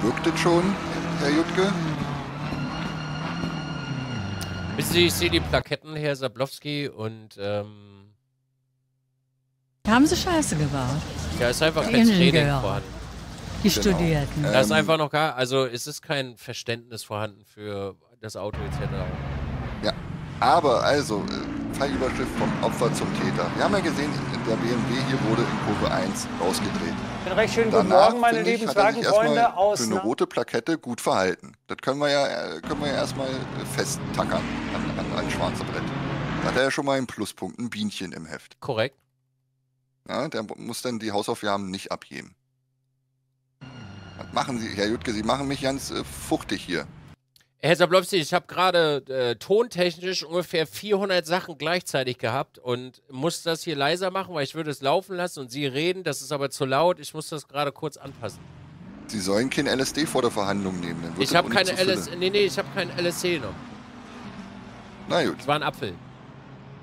Wirkt es schon, Herr Jutke? Wissen Sie, ich sehe die Plaketten, Herr Sablowski, und ähm, Da haben sie Scheiße gebaut. da ist einfach kein Training gehört. vorhanden. Die Genau. Studierten. Da ist Ähm, einfach noch gar, also es ist kein Verständnis vorhanden für das Auto etc. Aber also, Fallüberschrift vom Opfer zum Täter. Wir haben ja gesehen, der BMW hier wurde in Kurve 1 rausgedreht. Einen recht schönen guten Danach, Morgen, meine lieben Zwergenfreunde aus für eine rote Plakette gut verhalten. Das können wir ja, äh, können wir ja erstmal äh, festtackern an, an, an schwarze Brett. Da hat er ja schon mal einen Pluspunkt, ein Bienchen im Heft. Korrekt. Ja, der muss dann die Hausaufgaben nicht abgeben. Was machen Sie, Herr Jutke, Sie machen mich ganz äh, fuchtig hier. Herr Sablowski, ich habe gerade äh, tontechnisch ungefähr 400 Sachen gleichzeitig gehabt und muss das hier leiser machen, weil ich würde es laufen lassen und Sie reden. Das ist aber zu laut. Ich muss das gerade kurz anpassen. Sie sollen kein LSD vor der Verhandlung nehmen. Dann wird Ich das habe keine nicht zu LS Fülle. nee, nee, ich habe keinen LSC genommen. Na gut. Es war ein Apfel.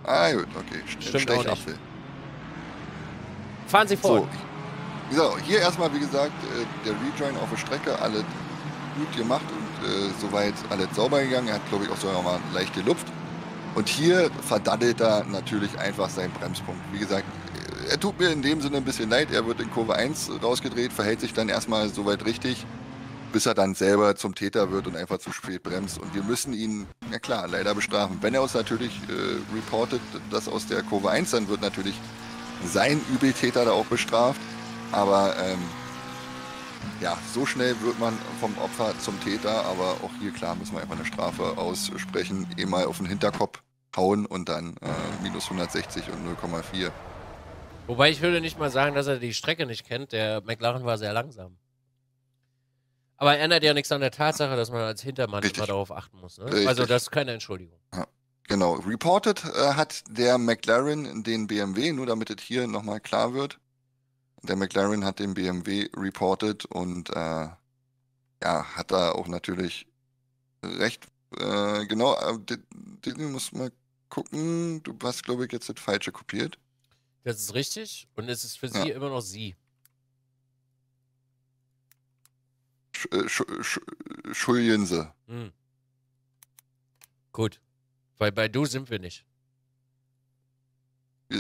Ah gut, okay. St- Stimmt. Stechapfel. Fahren Sie So, fort. ich- so, hier erstmal, wie gesagt, äh, der Rejoin auf der Strecke, alle gut gemacht und äh, soweit alles sauber gegangen. Er hat, glaube ich, auch sogar mal leicht gelupft. Und hier verdaddelt er natürlich einfach seinen Bremspunkt. Wie gesagt, er tut mir in dem Sinne ein bisschen leid. Er wird in Kurve 1 rausgedreht, verhält sich dann erstmal soweit richtig, bis er dann selber zum Täter wird und einfach zu spät bremst. Und wir müssen ihn, ja klar, leider bestrafen. Wenn er uns natürlich äh, reportet, das aus der Kurve 1, dann wird natürlich sein Übeltäter da auch bestraft. Aber ähm, ja, so schnell wird man vom Opfer zum Täter, aber auch hier klar müssen wir einfach eine Strafe aussprechen, eh mal auf den Hinterkopf hauen und dann äh, minus 160 und 0,4. Wobei ich würde nicht mal sagen, dass er die Strecke nicht kennt. Der McLaren war sehr langsam. Aber ändert ja nichts an der Tatsache, dass man als Hintermann Richtig. immer darauf achten muss. Ne? Also das ist keine Entschuldigung. Genau, reported äh, hat der McLaren den BMW, nur damit es hier nochmal klar wird. Der McLaren hat den BMW reported und äh, ja, hat da auch natürlich recht, äh, genau, äh, den muss mal gucken, du hast glaube ich jetzt das falsche kopiert. Das ist richtig. Und es ist für Ja. sie immer noch sie. Sch, äh, sch, sch, Entschuldigen Sie. Hm. Gut. Weil bei du sind wir nicht. Äh,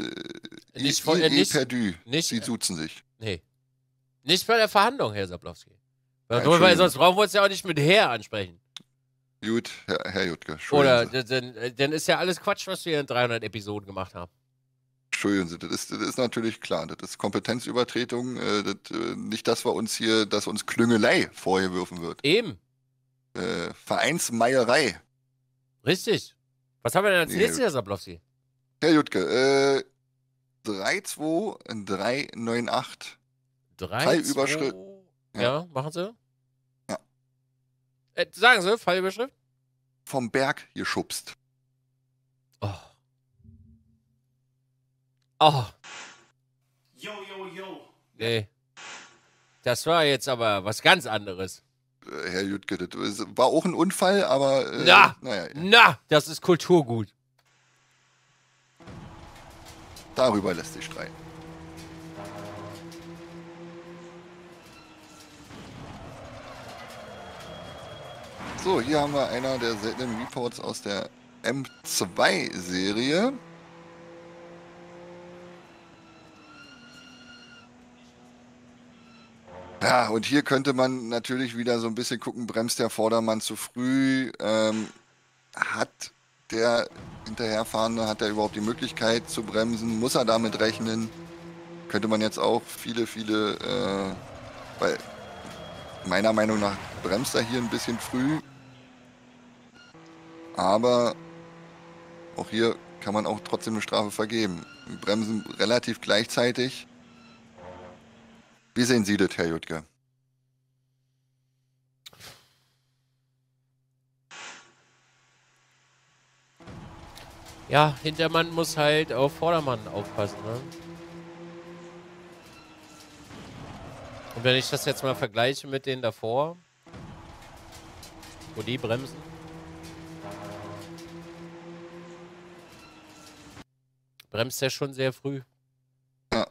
Nicht I- von- äh, nicht- perdu. nicht- Sie duzen sich. Nee. Nicht bei der Verhandlung, Herr Sablowski. Weil, nur sonst brauchen wir uns ja auch nicht mit Herr ansprechen. Gut, Herr, Herr Jutke. Oder dann, äh, ist ja alles Quatsch, was wir in 300 Episoden gemacht haben. Entschuldigen Sie, das ist, das ist natürlich klar. Das ist Kompetenzübertretung. Äh, das, äh, nicht, dass wir uns hier, dass uns Klüngelei vorgeworfen wird. Eben. Äh, Vereinsmeierei. Richtig. Was haben wir denn als Nee. nächstes, Herr Sablowski? Herr Jutke, äh, 32398. Drei, Fallüberschritt. zwei- Ja. Ja. machen Sie? Ja. Äh, sagen Sie, Fallüberschrift? Vom Berg geschubst. Oh. Oh, Yo, yo, yo. nee. Das war jetzt aber was ganz anderes. Äh, Herr Jutke, das war auch ein Unfall, aber äh, Na. naja, Na, das ist Kulturgut. Darüber lässt sich streiten. So, hier haben wir einer der seltenen Reports aus der M2-Serie. Ja, und hier könnte man natürlich wieder so ein bisschen gucken, bremst der Vordermann zu früh? Ähm, hat der Hinterherfahrende, hat er überhaupt die Möglichkeit zu bremsen? Muss er damit rechnen? Könnte man jetzt auch viele, viele, äh, weil meiner Meinung nach bremst er hier ein bisschen früh. Aber auch hier kann man auch trotzdem eine Strafe vergeben. Bremsen relativ gleichzeitig. Wie sehen Sie das, Herr Jutke? Ja, Hintermann muss halt auf Vordermann aufpassen, ne? Und wenn ich das jetzt mal vergleiche mit denen davor, wo die bremsen. Bremst er schon sehr früh. Ja.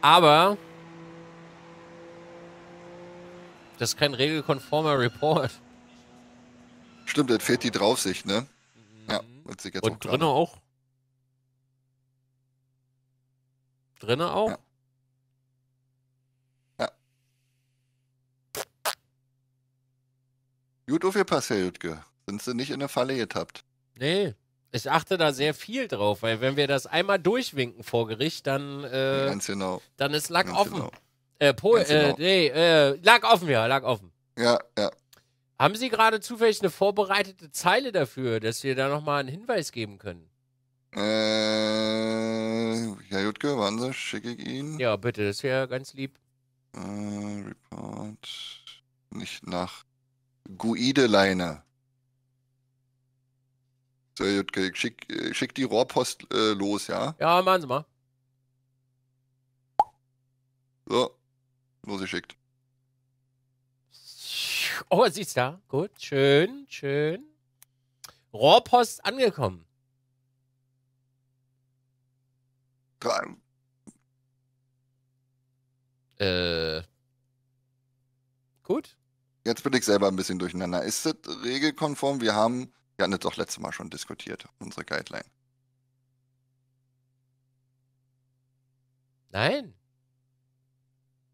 Aber das ist kein regelkonformer Report. Stimmt, das fehlt die Draufsicht, ne? Ja, Mhm. wird sich jetzt auch Und drinnen auch. Drinnen auch? Ja. Ja. Gut aufgepasst, Herr Jutke. Sind Sie nicht in eine Falle getappt? Nee. Ich achte da sehr viel drauf, weil wenn wir das einmal durchwinken vor Gericht, dann, äh, genau. dann ist Lack Ganz offen. genau. Äh, Pol äh, genau. nee, äh, Lack offen, ja, Lack offen. Ja, ja. Haben Sie gerade zufällig eine vorbereitete Zeile dafür, dass wir da nochmal einen Hinweis geben können? Äh, Herr Jutke, warten Sie, schicke ich Ihnen. Ja, bitte, das wäre ganz lieb. Äh, Report. Nicht nach Guideleine. So, Jutke, ich schick, ich schick die Rohrpost äh, los, ja? Ja, machen Sie mal. So, losgeschickt. Oh, siehst da. Gut, schön, schön. Rohrpost angekommen. Tra- Äh. Gut. Jetzt bin ich selber ein bisschen durcheinander. Ist das regelkonform? Wir haben, wir hatten das doch letztes Mal schon diskutiert, unsere Guideline. Nein.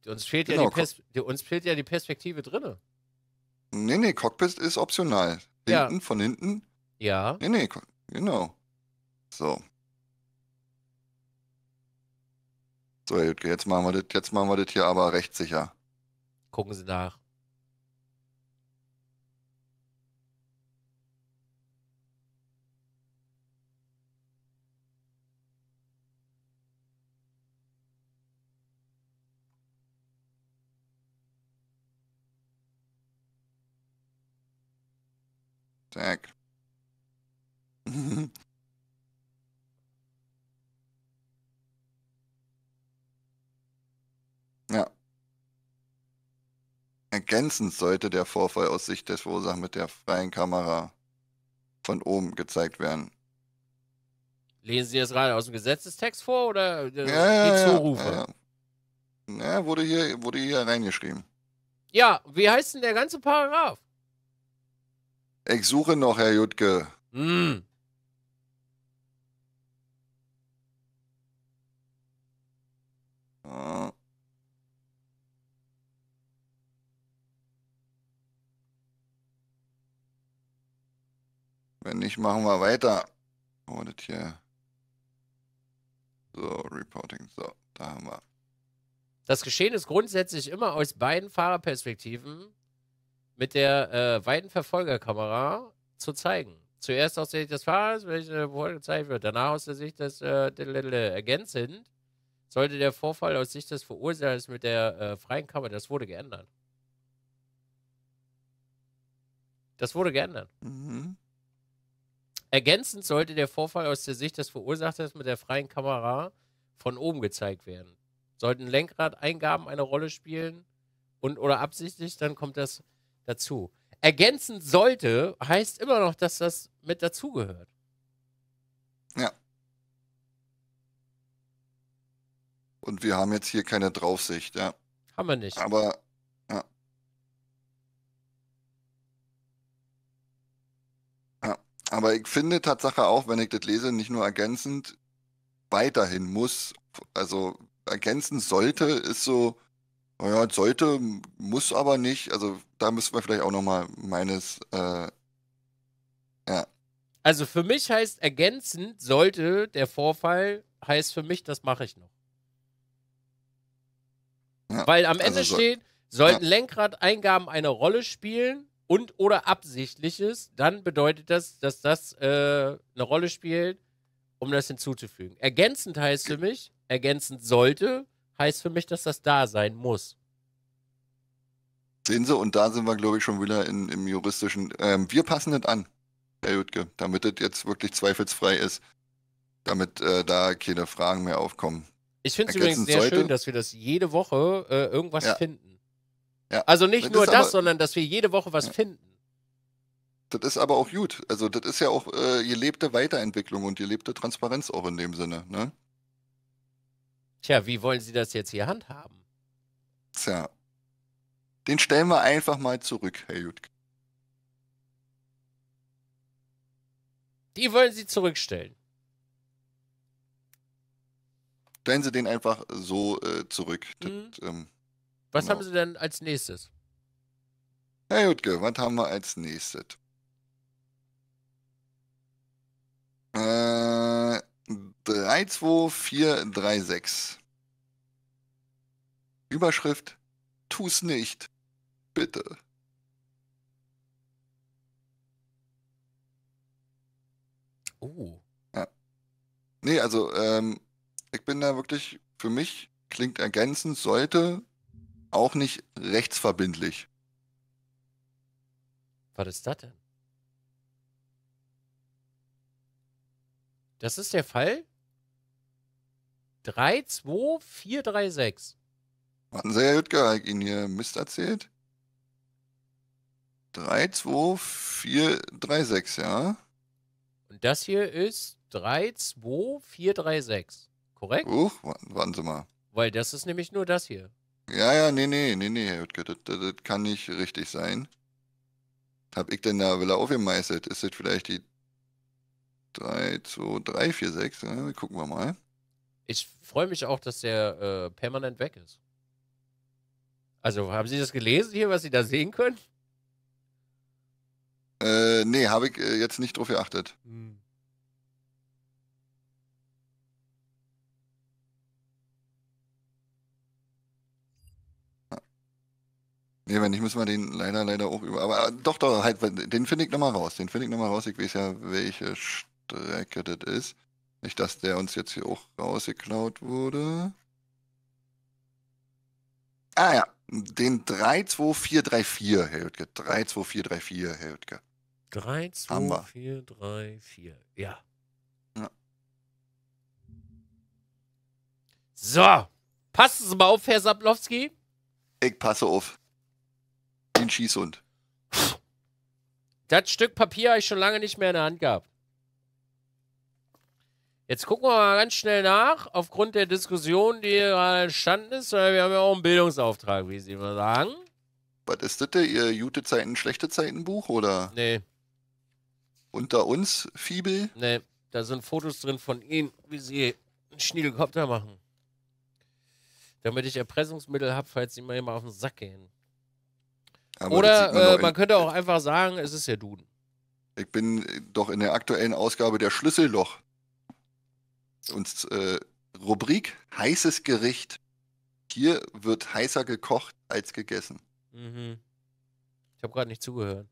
Uns fehlt, ja, Genau, die, uns fehlt ja die Perspektive drinne. Nee, nee, Cockpit ist optional. Ja. Hinten, von hinten. Ja. Nee, nee, genau. So. So, jetzt machen wir das, jetzt machen wir das hier aber rechtssicher. Gucken Sie nach. Zack. Ja. Ergänzend sollte der Vorfall aus Sicht des Verursachers mit der freien Kamera von oben gezeigt werden. Lesen Sie das gerade aus dem Gesetzestext vor oder äh, Ja, die Zurufe? ja, ja. Ja, wurde hier, wurde hier reingeschrieben. Ja, wie heißt denn der ganze Paragraph? Ich suche noch, Herr Jutke. Ja. Wenn nicht, machen wir weiter. Oh, das hier. So, Reporting. So, da haben wir. Das Geschehen ist grundsätzlich immer aus beiden Fahrerperspektiven mit der äh, weiten Verfolgerkamera zu zeigen. Zuerst aus der Sicht des Fahrers, welche vorgezeigt wird. Danach aus der Sicht des äh, ergänzend sollte der Vorfall aus Sicht des Verursachers mit der äh, freien Kamera, das wurde geändert. Das wurde geändert. Mhm. Ergänzend sollte der Vorfall aus der Sicht des Verursachers mit der freien Kamera von oben gezeigt werden. Sollten Lenkradeingaben eine Rolle spielen und oder absichtlich, dann kommt das dazu. Ergänzend sollte heißt immer noch, dass das mit dazugehört. Und wir haben jetzt hier keine Draufsicht, ja. Haben wir nicht. Aber, ja. Ja, aber ich finde Tatsache auch, wenn ich das lese, nicht nur ergänzend, weiterhin muss, also ergänzend sollte, ist so, naja, sollte, muss aber nicht. Also da müssen wir vielleicht auch nochmal meines, äh, Also für mich heißt ergänzend sollte der Vorfall, heißt für mich, das mache ich noch. Ja, Weil am also Ende soll- steht, sollten Lenkradeingaben eine Rolle spielen und oder absichtliches, dann bedeutet das, dass das äh, eine Rolle spielt, um das hinzuzufügen. Ergänzend heißt für mich, ergänzend sollte, heißt für mich, dass das da sein muss. Sehen Sie, und da sind wir, glaube ich, schon wieder in, im juristischen. Ähm, wir passen das an, Herr Jutke, damit das jetzt wirklich zweifelsfrei ist, damit äh, da keine Fragen mehr aufkommen. Ich finde es übrigens sehr sollte- schön, dass wir das jede Woche äh, irgendwas Ja. finden. Ja. Also nicht Das nur das, aber- sondern dass wir jede Woche was Ja. finden. Das ist aber auch gut. Also das ist ja auch äh, gelebte Weiterentwicklung und gelebte Transparenz auch in dem Sinne. Ne? Tja, wie wollen Sie das jetzt hier handhaben? Tja. Den stellen wir einfach mal zurück, Herr Jutke. Die wollen Sie zurückstellen. Stellen Sie den einfach so äh, zurück. Das, Mhm. ähm, Was Genau. haben Sie denn als nächstes? Herr Jutke, was haben wir als nächstes? Äh, 32436. Überschrift: Tu's nicht. Bitte. Oh. Nee, also, ähm, ich bin da wirklich, für mich klingt ergänzend, sollte auch nicht rechtsverbindlich. Was ist das denn? Das ist der Fall 32436. Warten Sie, Herr Jüttger, habe ich Ihnen hier Mist erzählt? 32436, ja? Und das hier ist 32436. Korrekt? Huch, warten, warten Sie mal. Weil das ist nämlich nur das hier. Ja, ja, nee, nee, nee, nee, Herr Jutke, das, das, das kann nicht richtig sein. Hab ich denn da wieder aufgemeißelt? Ist das vielleicht die 3, 2, 3, 4, 6? Ja, gucken wir mal. Ich freue mich auch, dass der äh, permanent weg ist. Also, haben Sie das gelesen hier, was Sie da sehen können? Äh, nee, habe ich äh, jetzt nicht drauf geachtet. Nee, wenn nicht, müssen wir den leider, leider auch über. Aber äh, doch, doch, halt, den finde ich nochmal raus. Den finde ich nochmal raus. Ich weiß ja, welche Strecke das ist. Nicht, dass der uns jetzt hier auch rausgeklaut wurde. Ah ja, den 32434, Herr Jüttke. 32434, Herr Jüttke. 3, Haben 2, wir. 4, 3, 4. Ja. Ja. So. Passen Sie mal auf, Herr Sablowski. Ich passe auf. Ein Schießhund. Das Stück Papier habe ich schon lange nicht mehr in der Hand gehabt. Jetzt gucken wir mal ganz schnell nach, aufgrund der Diskussion, die gerade entstanden ist. weil Wir haben ja auch einen Bildungsauftrag, wie Sie immer sagen. Was ist das denn? Ihr gute Zeiten, schlechte Zeiten Buch oder Nee, unter uns Fibel? nee, da sind Fotos drin von Ihnen, wie Sie einen Schniedelkopter machen. Damit ich Erpressungsmittel habe, falls Sie mal immer auf den Sack gehen. Aber man Oder doch äh, man könnte auch einfach sagen, es ist der Duden. Ich bin doch in der aktuellen Ausgabe der Schlüsselloch. Und äh, Rubrik heißes Gericht. Hier wird heißer gekocht als gegessen. Mhm. Ich habe gerade nicht zugehört.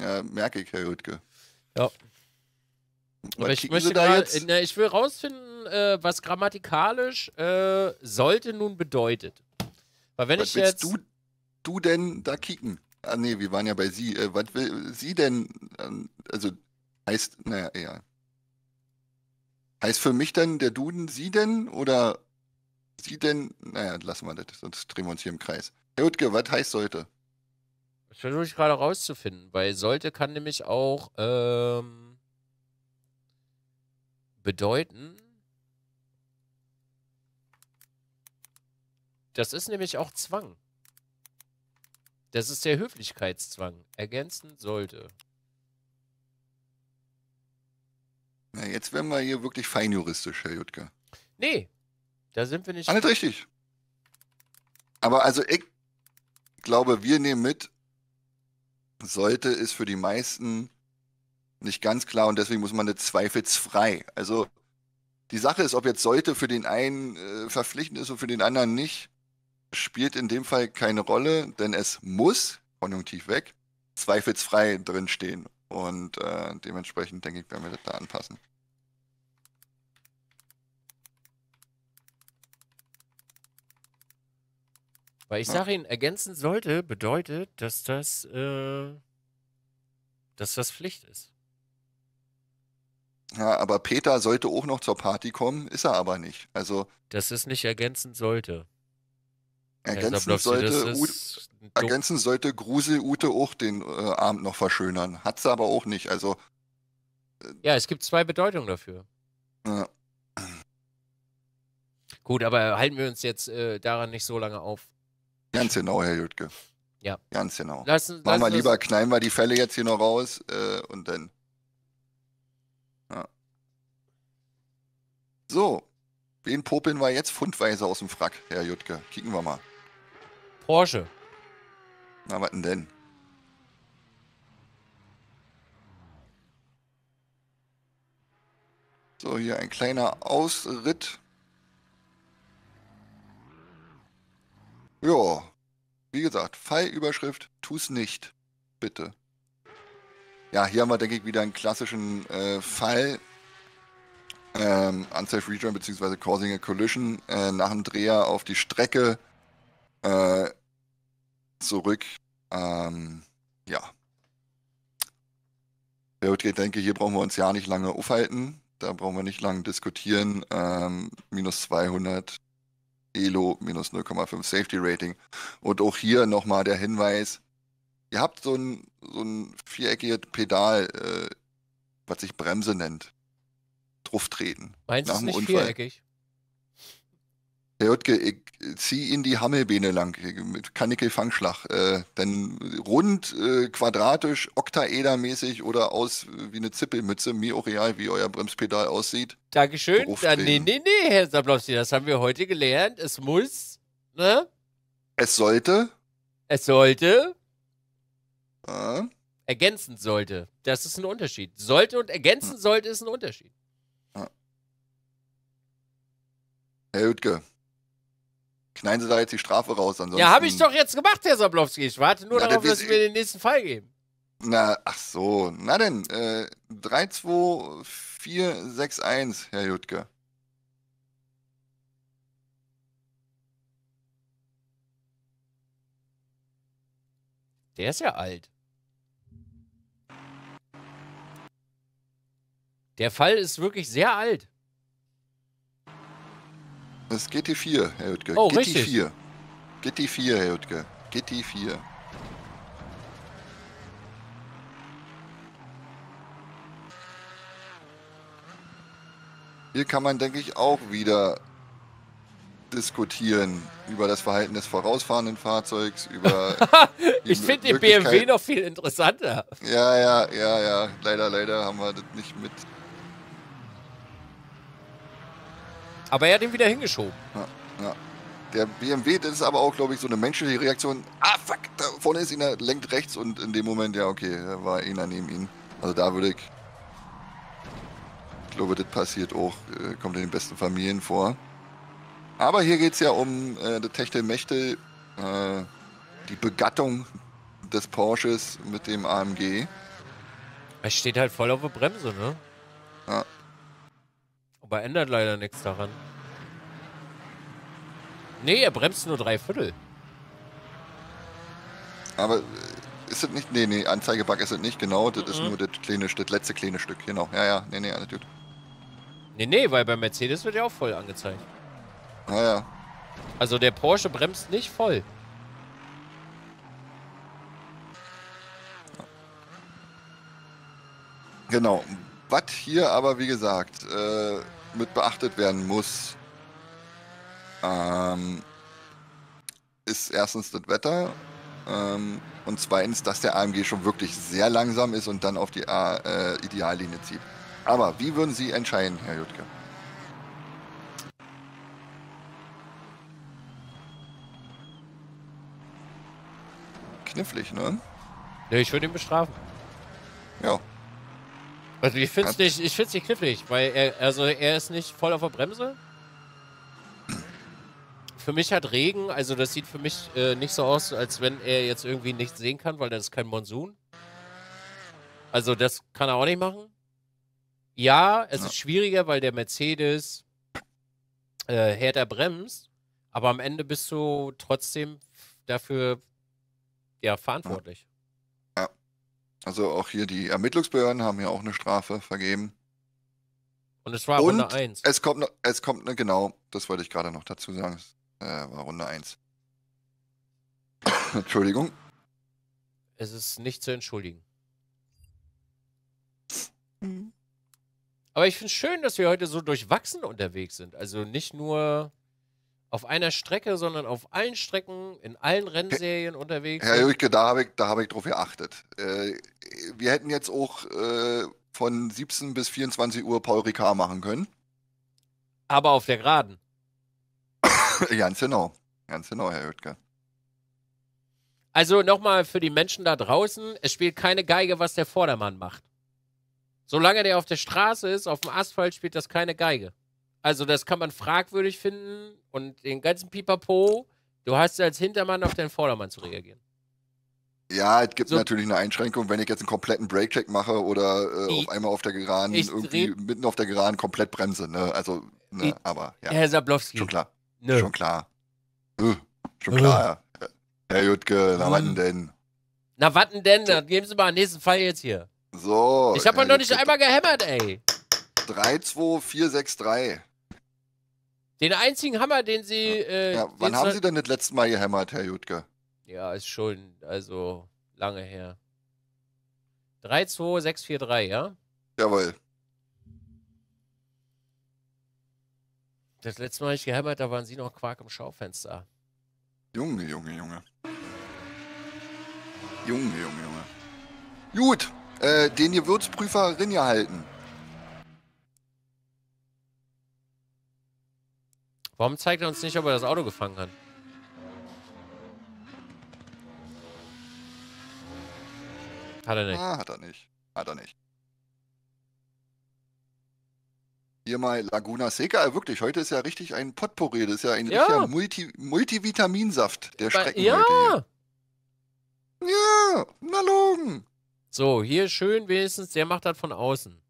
Ja, merke ich, Herr Rüdke. Ja. Was Aber ich möchte jetzt? na, ich will rausfinden, äh, was grammatikalisch äh, sollte nun bedeutet. Weil wenn Was ich willst jetzt, du, du denn da kicken? Ah nee, wir waren ja bei Sie. Äh, was will sie denn? ähm, Also heißt, naja, egal. Heißt für mich dann der Duden Sie denn oder Sie denn? Naja, lassen wir das, sonst drehen wir uns hier im Kreis. Herr Rüdke, was heißt sollte? das versuche ich gerade rauszufinden, weil sollte kann nämlich auch ähm, bedeuten, das ist nämlich auch Zwang. Das ist der Höflichkeitszwang. Ergänzen sollte. Na, jetzt werden wir hier wirklich feinjuristisch, Herr Jutke. Nee, da sind wir nicht. Ah, nicht richtig. Aber also ich glaube, wir nehmen mit, sollte ist für die meisten nicht ganz klar und deswegen muss man das zweifelsfrei. Also die Sache ist, ob jetzt sollte für den einen äh, verpflichtend ist und für den anderen nicht, spielt in dem Fall keine Rolle, denn es muss, konjunktiv weg, zweifelsfrei drinstehen. Und äh, dementsprechend denke ich, werden wir das da anpassen. Weil ich sage Ihnen, ergänzen sollte bedeutet, dass das, äh, dass das Pflicht ist. Ja, aber Peter sollte auch noch zur Party kommen, ist er aber nicht. Also Dass es nicht ergänzen sollte. Herr ergänzen Sablowski, sollte, das U- ist dumm. ergänzen sollte Grusel Ute auch den äh, Abend noch verschönern. Hat sie aber auch nicht. Also Ja, es gibt zwei Bedeutungen dafür. äh, Gut, aber halten wir uns jetzt äh, daran nicht so lange auf. ganz genau, Herr Jutke. Ja. Ganz genau. Lassen, Machen wir lieber, knallen wir die Fälle jetzt hier noch raus äh, und dann. Ja. So, wen popeln wir jetzt fundweise aus dem Frack, Herr Jutke? Kicken wir mal. Porsche. Na, was denn denn? So, hier ein kleiner Ausritt. Ja, wie gesagt, Fallüberschrift, tu's nicht, bitte. Ja, hier haben wir, denke ich, wieder einen klassischen äh, Fall. Ähm, Unsafe Rejoin bzw. Causing a Collision äh, nach dem Dreher auf die Strecke äh, zurück. Ähm, ja. Ich denke, hier brauchen wir uns ja nicht lange aufhalten. Da brauchen wir nicht lange diskutieren. Ähm, minus 200 Elo, minus 0,5 Safety Rating. Und auch hier nochmal der Hinweis. Ihr habt so ein, so ein viereckiges Pedal, äh, was sich Bremse nennt. Drauf treten. Meinst du es nicht Unfall. viereckig? Herr Jutke, ich zieh in die Hammelbeine lang mit Kanickel-Fangschlag. Äh, denn rund, äh, quadratisch, oktaedermäßig oder aus äh, wie eine Zippelmütze, mir auch real, wie euer Bremspedal aussieht. Dankeschön. Dann, nee, nee, nee, Herr Sablowski, das haben wir heute gelernt. Es muss, ne? Es sollte, Es sollte, äh, ergänzend sollte. Das ist ein Unterschied. Sollte und ergänzend sollte ist ein Unterschied. Herr Jutke, knallen Sie da jetzt die Strafe raus, ansonsten. Ja, habe ich doch jetzt gemacht, Herr Sablowski. Ich warte nur Na, darauf, das dass Sie mir den nächsten Fall geben. Na, ach so, na denn, äh, 3, 2, 4, 6, 1, Herr Jutke. Der ist ja alt. Der Fall ist wirklich sehr alt. Das ist GT4, Herr Jutke. Oh, GT4. GT4, Herr Jutke. GT4. Hier kann man, denke ich, auch wieder diskutieren über das Verhalten des vorausfahrenden Fahrzeugs, über Ich finde den BMW noch viel interessanter. Ja, ja, ja, ja. Leider, leider haben wir das nicht mit. Aber er hat ihn wieder hingeschoben. Ja. Der BMW, das ist aber auch, glaube ich, so eine menschliche Reaktion. Ah, fuck, da vorne ist einer, lenkt rechts und in dem Moment, ja, okay, da war einer neben ihm. Also da würde ich. Ich glaube, das passiert auch, äh, kommt in den besten Familien vor. Aber hier geht es ja um äh, das Techtelmechtel, äh, die Begattung des Porsches mit dem AMG. Er steht halt voll auf der Bremse, ne? Ja. Aber ändert leider nichts daran. Nee, er bremst nur drei Viertel. Aber äh, ist das nicht. Nee, nee, Anzeigebug ist es nicht, genau. Das ist Mhm. nur das, kleine, das letzte kleine Stück, genau. Ja, ja, nee, nee, alles gut. Nee, nee, weil bei Mercedes wird ja auch voll angezeigt. Ja, ja. Also der Porsche bremst nicht voll. Genau. Was hier aber, wie gesagt, äh, mit beachtet werden muss, ähm, ist erstens das Wetter ähm, und zweitens, dass der AMG schon wirklich sehr langsam ist und dann auf die A äh, Ideallinie zieht. Aber wie würden Sie entscheiden, Herr Jutke? Knifflig, ne? Nee, ich würde ihn bestrafen. Ja. Also ich finde es nicht, ich find's nicht knifflig, weil er, also er ist nicht voll auf der Bremse. Für mich hat Regen, also das sieht für mich äh, nicht so aus, als wenn er jetzt irgendwie nichts sehen kann, weil das ist kein Monsun. Also das kann er auch nicht machen. Ja, es Ja. ist schwieriger, weil der Mercedes äh, härter bremst, aber am Ende bist du trotzdem dafür ja verantwortlich. Also auch hier die Ermittlungsbehörden haben ja auch eine Strafe vergeben. Und es war Und Runde 1. Es kommt noch, es kommt ne, genau, das wollte ich gerade noch dazu sagen. Es äh, war Runde 1. Entschuldigung. Es ist nicht zu entschuldigen. Aber ich finde es schön, dass wir heute so durchwachsen unterwegs sind. Also nicht nur auf einer Strecke, sondern auf allen Strecken, in allen Rennserien unterwegs. Herr. Jürgen, da habe ich, da habe ich drauf geachtet. Äh, wir hätten jetzt auch äh, von 17 bis 24 Uhr Paul Ricard machen können. Aber auf der Geraden. Ganz genau. Ganz genau, Herr Jürgen. Also nochmal für die Menschen da draußen, es spielt keine Geige, was der Vordermann macht. Solange der auf der Straße ist, auf dem Asphalt, spielt das keine Geige. Also das kann man fragwürdig finden und den ganzen Pipapo, du hast als Hintermann auf den Vordermann zu reagieren. Ja, es gibt So- natürlich eine Einschränkung, wenn ich jetzt einen kompletten Breakcheck mache oder äh, Ich- auf einmal auf der Geraden, irgendwie mitten auf der Geraden komplett bremse. Ne? Also, ne, Ich- aber ja, Herr Sablowski. schon klar. Nö. Schon klar. Äh, schon Äh. klar. Herr Jutke, na Äh. was denn? Na, warten denn? Dann geben Sie mal den nächsten Fall jetzt hier. So. Ich habe noch nicht einmal gehämmert, ey. 3, 2, 4, 6, 3. Den einzigen Hammer, den Sie. Äh, Ja, wann haben Sie denn das letzte Mal gehämmert, Herr Jutke? Ja, ist schon, also lange her. 3, 2, 6, 4, 3, ja? Jawohl. Das letzte Mal, als ich gehämmert, da waren sie noch Quark im Schaufenster. Junge, Junge, Junge. Junge, Junge, Junge. Gut, äh, den Gewürzprüfer Rinja halten. Warum zeigt er uns nicht, ob er das Auto gefangen hat? Hat er nicht. Ah, hat er nicht. Hat er nicht. Hier mal Laguna Seca, wirklich, heute ist ja richtig ein Potpourri, das ist ja ein Ja. richtiger Multi Multivitaminsaft der Strecken ja! heute. Ja, na logen. So, hier schön wenigstens, der macht das von außen.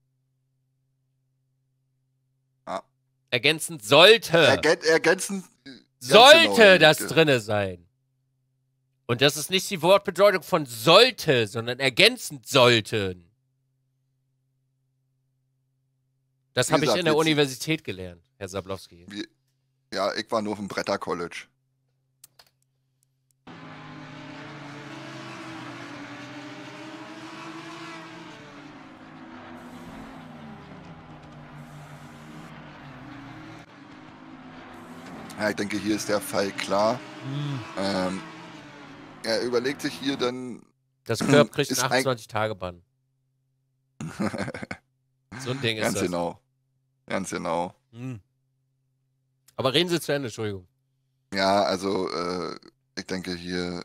Ja. Ergänzend sollte. Ergän ergänzend. ganz sollte genau, das Lütke. drinne sein. Und das ist nicht die Wortbedeutung von sollte, sondern ergänzend sollten. Das Wie habe ich in der Universität gelernt, Herr Sablowski. Ja, ich war nur auf dem Bretter College. Ja, ich denke, hier ist der Fall klar. Ähm, er überlegt sich hier dann, Das Körb kriegt Ist einen eig- 28-Tage-Bann. So ein Ding ist ganz das. genau, ganz genau. Hm. Aber reden Sie zu Ende, Entschuldigung. Ja, also äh, ich denke hier,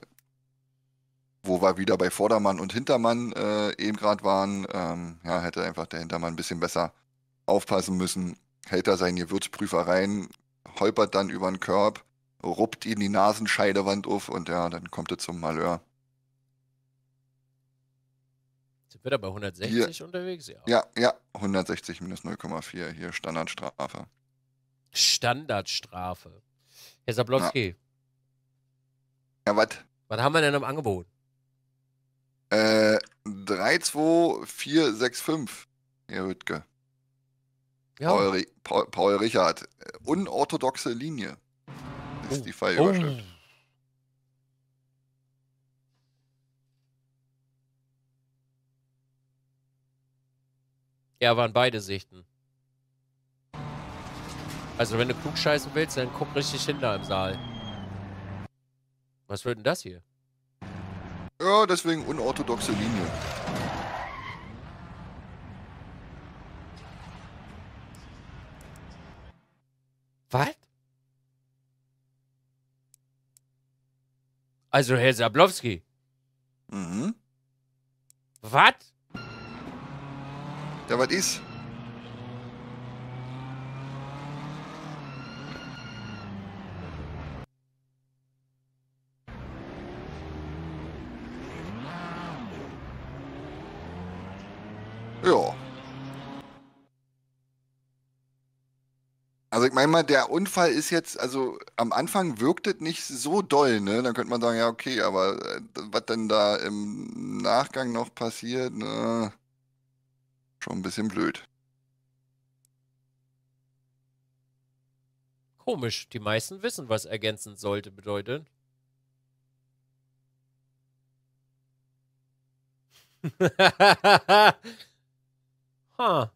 wo wir wieder bei Vordermann und Hintermann äh, eben gerade waren, ähm, ja, hätte einfach der Hintermann ein bisschen besser aufpassen müssen. Hält er seinen Gewürzprüfer rein, holpert dann über den Körb, ruppt ihn die Nasenscheidewand auf und ja, dann kommt er zum Malheur. Sind wir da bei 160 unterwegs? Ja. Ja, ja, 160 minus 0,4, hier Standardstrafe. Standardstrafe. Herr Sablowski, Ja, was? was haben wir denn im Angebot? Äh, 32465, Herr Hüttke. Ja. Paul, Paul, Paul Richard. äh, Unorthodoxe Linie. Ist die Fallüberschrift. Oh. Ja, waren beide Sichten. Also, wenn du klug scheißen willst, dann guck richtig hin da im Saal. Was wird denn das hier? Ja, deswegen unorthodoxe Linie. Was? Also, Herr Sablowski, Mhm. was? Ja, was ist? Ja. Also ich meine mal, der Unfall ist jetzt, also am Anfang wirkt es nicht so doll, ne? Dann könnte man sagen, ja, okay, aber äh, was denn da im Nachgang noch passiert, ne? Schon ein bisschen blöd. Komisch, die meisten wissen, was ergänzend sollte bedeutet. ha.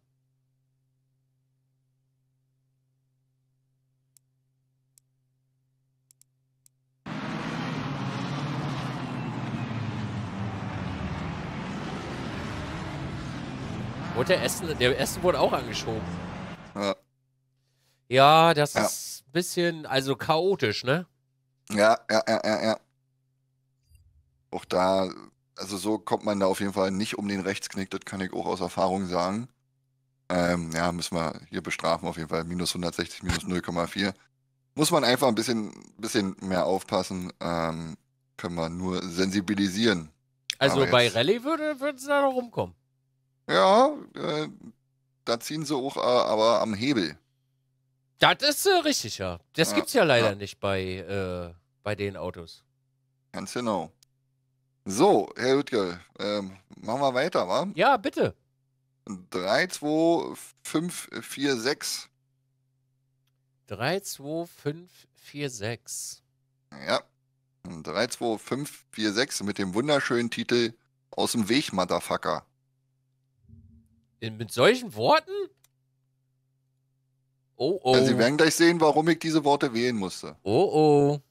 Wurde der Essen, der Essen wurde auch angeschoben. Ja. Ja, das Ja. ist ein bisschen, also chaotisch, ne? Ja, ja, ja, ja, ja. Auch da, also so kommt man da auf jeden Fall nicht um den Rechtsknick, das kann ich auch aus Erfahrung sagen. Ähm, ja, müssen wir hier bestrafen, auf jeden Fall minus 160, minus 0,4. Muss man einfach ein bisschen, bisschen mehr aufpassen, ähm, können wir nur sensibilisieren. Also bei Rallye würde es da noch rumkommen. Ja, äh, da ziehen sie auch äh, aber am Hebel. Das ist äh, richtig, ja. Das Ja, gibt's ja leider ja. nicht bei, äh, bei den Autos. Ganz genau. So, Herr Hüttke, ähm, machen wir weiter, wa? Ja, bitte. 3, 2, 5, 4, 6. 3, 2, 5, 4, 6. Ja. 3, 2, 5, 4, 6 mit dem wunderschönen Titel Aus dem Weg, Motherfucker. In, mit solchen Worten? Oh oh. Ja, Sie werden gleich sehen, warum ich diese Worte wählen musste. oh oh.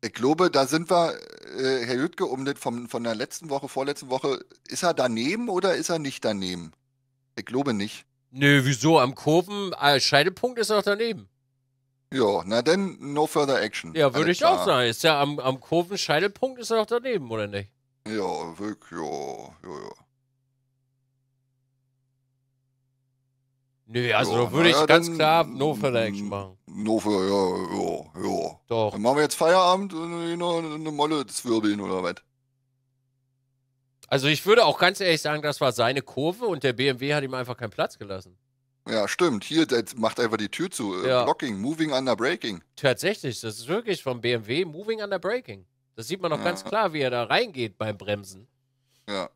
Ich glaube, da sind wir, äh, Herr Jüttke, um das vom, von der letzten Woche, vorletzten Woche, ist er daneben oder ist er nicht daneben? Ich glaube nicht. Nö, wieso? Am Kurven, äh, Scheidepunkt ist auch daneben. Ja, na dann, no further action. Ja, würde ich auch sagen. Ist ja am, am Kurven-Scheidepunkt ist er auch daneben, oder nicht? Ja, wirklich, ja, ja, ja. Nö, also Ja, würde ich naja, ganz klar No Further Action machen. No further, ja, ja, ja. Doch. Dann machen wir jetzt Feierabend und noch eine Molle zwirbeln oder was? Also ich würde auch ganz ehrlich sagen, das war seine Kurve und der BMW hat ihm einfach keinen Platz gelassen. Ja, stimmt. Hier, jetzt macht einfach die Tür zu. Äh, Ja. Blocking, moving under braking. Tatsächlich, das ist wirklich vom BMW Moving Under Braking. Das sieht man doch ganz Ja. klar, wie er da reingeht beim Bremsen. Ja.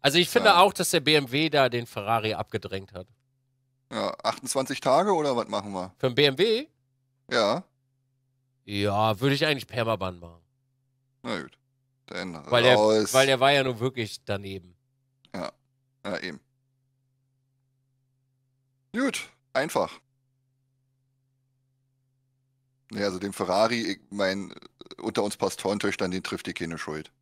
Also ich finde Ja. auch, dass der BMW da den Ferrari abgedrängt hat. Ja, 28 Tage oder was machen wir? Für den BMW? Ja, Ja, würde ich eigentlich Permaban machen. na gut. Dann Weil der, raus. weil der war ja nun wirklich daneben. Ja, eben. Gut, einfach. Ja, also dem Ferrari, ich mein, unter uns Pastorentöchtern, den trifft die keine Schuld.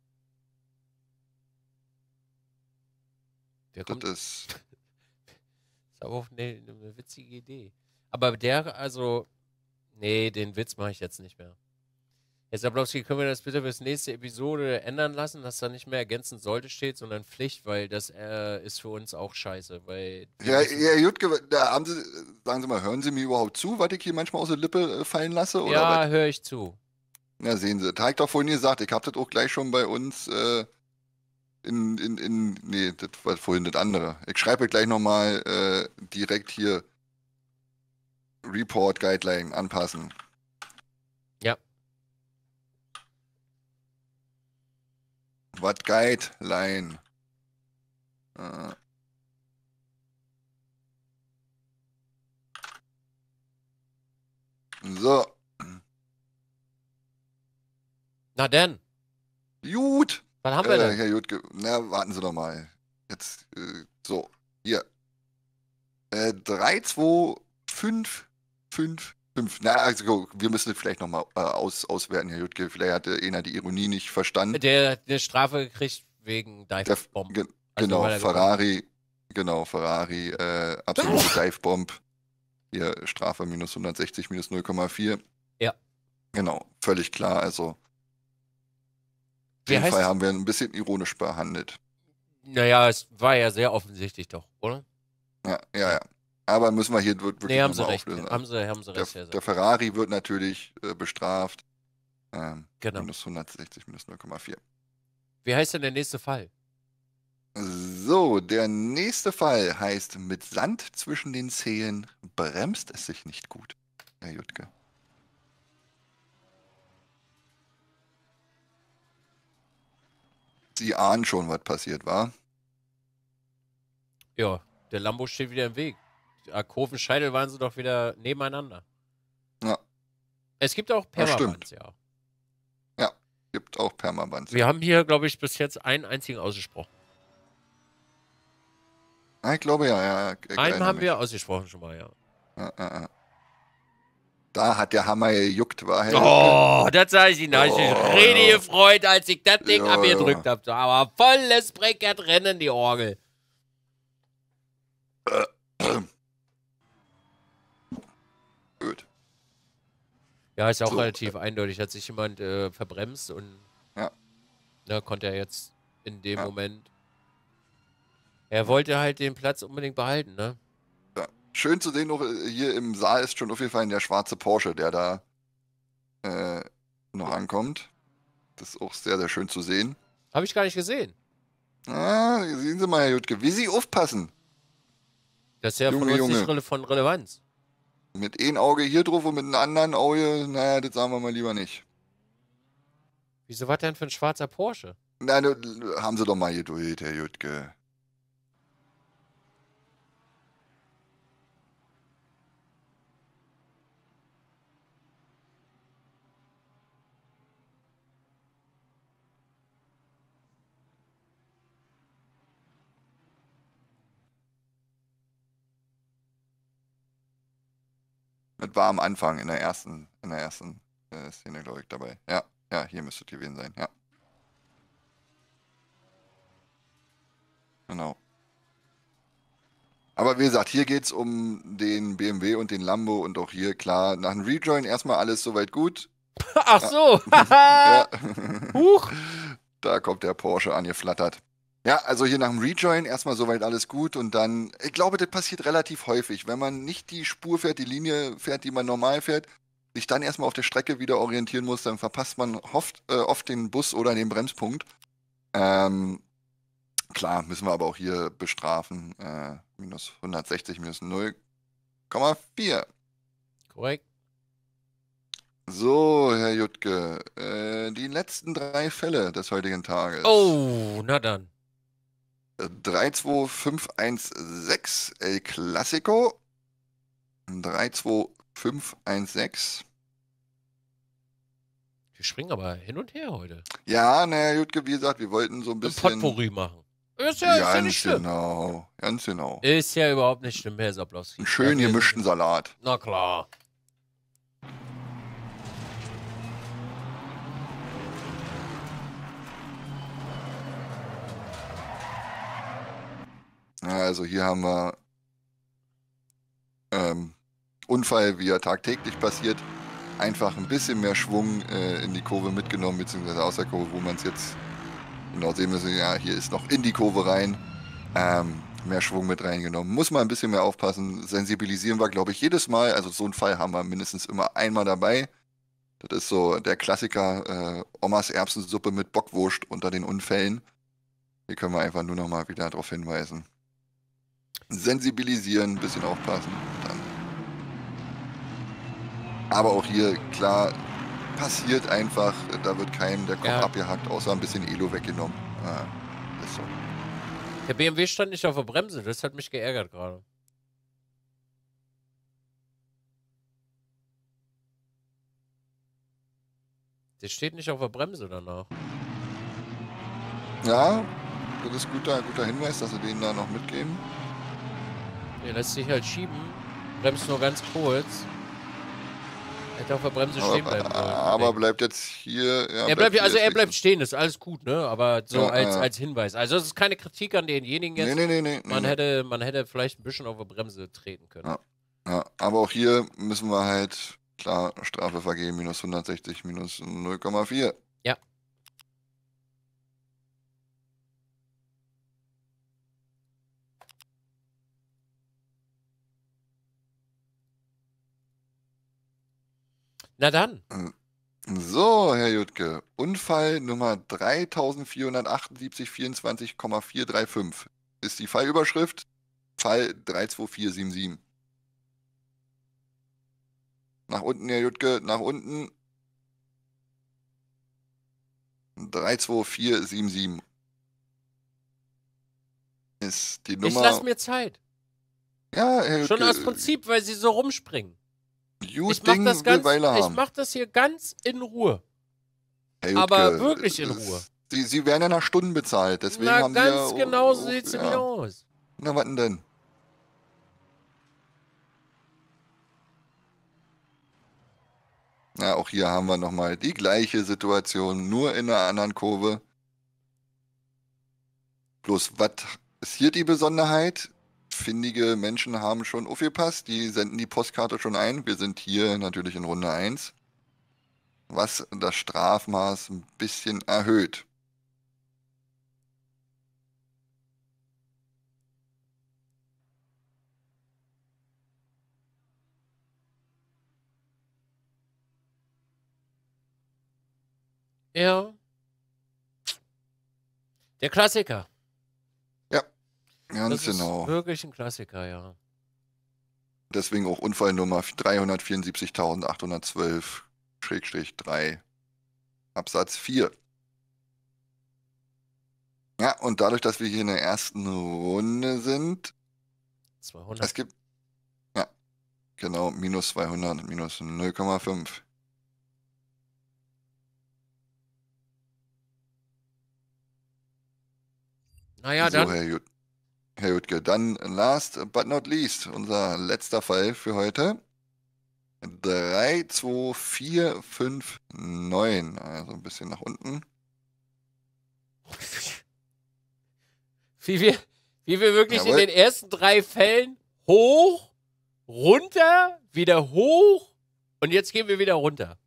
Der Das kommt, ist, ist aber auch eine, eine witzige Idee. Aber der, also, nee, den Witz mache ich jetzt nicht mehr. Jetzt, Ablowski, können wir das bitte bis nächste Episode ändern lassen, dass da nicht mehr ergänzend sollte steht, sondern Pflicht, weil das äh, ist für uns auch scheiße. Weil ja, ja, Jutke, da haben Sie, sagen Sie mal, hören Sie mir überhaupt zu, was ich hier manchmal aus der Lippe äh, fallen lasse? Oder ja höre ich zu. Na, sehen Sie, ich doch vorhin gesagt, ich hab das auch gleich schon bei uns äh, in, in, in, nee, das war vorhin das andere. Ich schreibe gleich nochmal äh, direkt hier Report Guideline anpassen. Was Guideline? Äh. So, Na denn, gut. was haben wir Äh, denn? Herr Jutke, na, warten Sie doch mal. Jetzt, äh, so, hier. Äh, 3, 2, 5, 5, 5. Na, also, wir müssen vielleicht nochmal äh, aus, auswerten, Herr Jutke. Vielleicht hatte einer die Ironie nicht verstanden. Der hat eine Strafe gekriegt wegen Dive Bomb. ge, Also, genau, er Ferrari, genau, Ferrari, äh, absolute Dive-Bomb. Hier, Strafe minus 160, minus 0,4. Ja. Genau, völlig klar. Also, Wie den heißt- Fall haben wir ein bisschen ironisch behandelt. Naja, es war ja sehr offensichtlich doch, oder? Ja, ja, ja. Aber müssen wir hier wir- wirklich Nee, haben sie recht. auflösen. Haben sie, haben sie der, recht. Der Sepp. Ferrari wird natürlich äh, bestraft. Ähm, Genau. Minus 160, minus 0,4. Wie heißt denn der nächste Fall? So, der nächste Fall heißt, mit Sand zwischen den Zehen bremst es sich nicht gut. Herr Jutke. Sie ahnen schon, was passiert war. Ja, der Lambo steht wieder im Weg. Die Kurvenscheidel waren sie doch wieder nebeneinander. Ja. Es gibt auch Permabands, ja. Gibt auch Permaband. Wir haben hier, glaube ich, bis jetzt einen einzigen ausgesprochen. Ich glaube ja, ja. ich Einen haben mich. wir ausgesprochen schon mal, ja. Ja, ja, ja. Da hat der Hammer gejuckt, war Jutke. Oh, das sage ich Ihnen. Da hab ich mich Oh, richtig ja. gefreut, als ich das Ding Ja, abgedrückt habe. Aber volles Breckert rennen die Orgel. Gut. Ja, ist auch So. relativ eindeutig. Hat sich jemand äh, verbremst und Ja. ne, konnte er jetzt in dem Ja. Moment. Er wollte halt den Platz unbedingt behalten, ne? Ja. Schön zu sehen, noch äh, hier im Saal ist schon aufgefallen der schwarze Porsche, der da äh, noch ankommt. Das ist auch sehr, sehr schön zu sehen. Habe ich gar nicht gesehen. Ah, sehen Sie mal, Herr Jutke, wie Sie aufpassen. Das ist ja von Junge, uns Junge. nicht von Relevanz. Mit einem Auge hier drauf und mit einem anderen Auge, naja, das sagen wir mal lieber nicht. Wieso war denn für ein schwarzer Porsche? Na, nu, haben Sie doch mal Geduld, Herr Jutke. Das war am Anfang in der ersten, in der ersten äh, Szene, glaube ich, dabei. Ja, ja, hier müsste es gewesen sein, ja. Genau. Aber wie gesagt, hier geht es um den BMW und den Lambo und auch hier, klar, nach dem Rejoin erstmal alles soweit gut. Ach so. Ja. Huch. Da kommt der Porsche angeflattert. Ja, also hier nach dem Rejoin erstmal soweit alles gut und dann, ich glaube, das passiert relativ häufig, wenn man nicht die Spur fährt, die Linie fährt, die man normal fährt, sich dann erstmal auf der Strecke wieder orientieren muss, dann verpasst man oft, äh, oft den Bus oder den Bremspunkt. Ähm, klar, müssen wir aber auch hier bestrafen. Äh, minus 160 minus 0,4. Korrekt. So, Herr Jutke, äh, die letzten drei Fälle des heutigen Tages. Oh, na dann. 32516 El Clasico. 32516. Wir springen aber hin und her heute. Ja, naja, Jutke, wie gesagt, wir wollten so ein Ein bisschen. Potpourri machen. Ist ja, ist ja ganz nicht schlimm. genau, ganz genau. Ist ja überhaupt nicht schlimm, Herr Sablowski. Schön gemischten Salat. Na klar. Ja, also hier haben wir ähm, Unfall, wie er tagtäglich passiert. Einfach ein bisschen mehr Schwung äh, in die Kurve mitgenommen, beziehungsweise aus der Kurve, wo man es jetzt genau sehen müssen. Ja, hier ist noch in die Kurve rein. Ähm, mehr Schwung mit reingenommen. Muss man ein bisschen mehr aufpassen. Sensibilisieren wir, glaube ich, jedes Mal. Also so einen Fall haben wir mindestens immer einmal dabei. Das ist so der Klassiker, äh, Omas Erbsensuppe mit Bockwurst unter den Unfällen. Hier können wir einfach nur noch mal wieder darauf hinweisen sensibilisieren, ein bisschen aufpassen. Dann. Aber auch hier, klar, passiert einfach, da wird keinem der Kopf Ja. abgehackt, außer ein bisschen Elo weggenommen. Ja, ist so. Der BMW stand nicht auf der Bremse, das hat mich geärgert gerade. Der steht nicht auf der Bremse danach. Ja, das ist guter, guter Hinweis, dass sie den da noch mitgeben. Der lässt sich halt schieben, bremst nur ganz kurz. Hätte auf der Bremse stehen Aber, bleiben sollen. aber Nee. bleibt jetzt hier. Ja, er bleibt, hier also er bleibt stehen, ist alles gut, ne? Aber so Ja, als, ja. als Hinweis. Also es ist keine Kritik an denjenigen jetzt. Nee, nee, nee, nee. Man nee. hätte, man hätte vielleicht ein bisschen auf der Bremse treten können. Ja, aber auch hier müssen wir halt, klar, Strafe vergeben, minus 160, minus 0,4. Ja. Na dann. So, Herr Jutke, Unfall Nummer 3478 24,435 ist die Fallüberschrift. Fall 32477. Nach unten, Herr Jutke, nach unten. 32477 ist die Ich Nummer. lasse mir Zeit. ja, Herr Schon Jutke, aus Prinzip, weil sie so rumspringen. Ich mach Ding das will ganz, Weile ich haben. mach das hier ganz in Ruhe. Herr aber Jutke, wirklich in es- Ruhe. Sie, Sie werden ja nach Stunden bezahlt, deswegen Na, haben ganz wir. genau oh, so sieht's ja. nämlich aus. Na, was denn denn? Na, auch hier haben wir nochmal die gleiche Situation, nur in einer anderen Kurve. Bloß, was ist hier die Besonderheit? Findige Menschen haben schon aufgepasst, die senden die Postkarte schon ein. Wir sind hier natürlich in Runde 1, was das Strafmaß ein bisschen erhöht. Ja. Der Klassiker. Ganz das genau. ist wirklich ein Klassiker, ja. Deswegen auch Unfallnummer 374.812 Schrägstrich 3 Absatz 4. Ja, und dadurch, dass wir hier in der ersten Runde sind, 200. es gibt, ja, genau, minus 200, minus 0,5. naja, so, dann. Herr, Jutke, dann last but not least, unser letzter Fall für heute. 3, 2, 4, 5, 9. Also ein bisschen nach unten. Wie wir, wie wir wirklich Jawohl. in den ersten drei Fällen hoch, runter, wieder hoch und jetzt gehen wir wieder runter.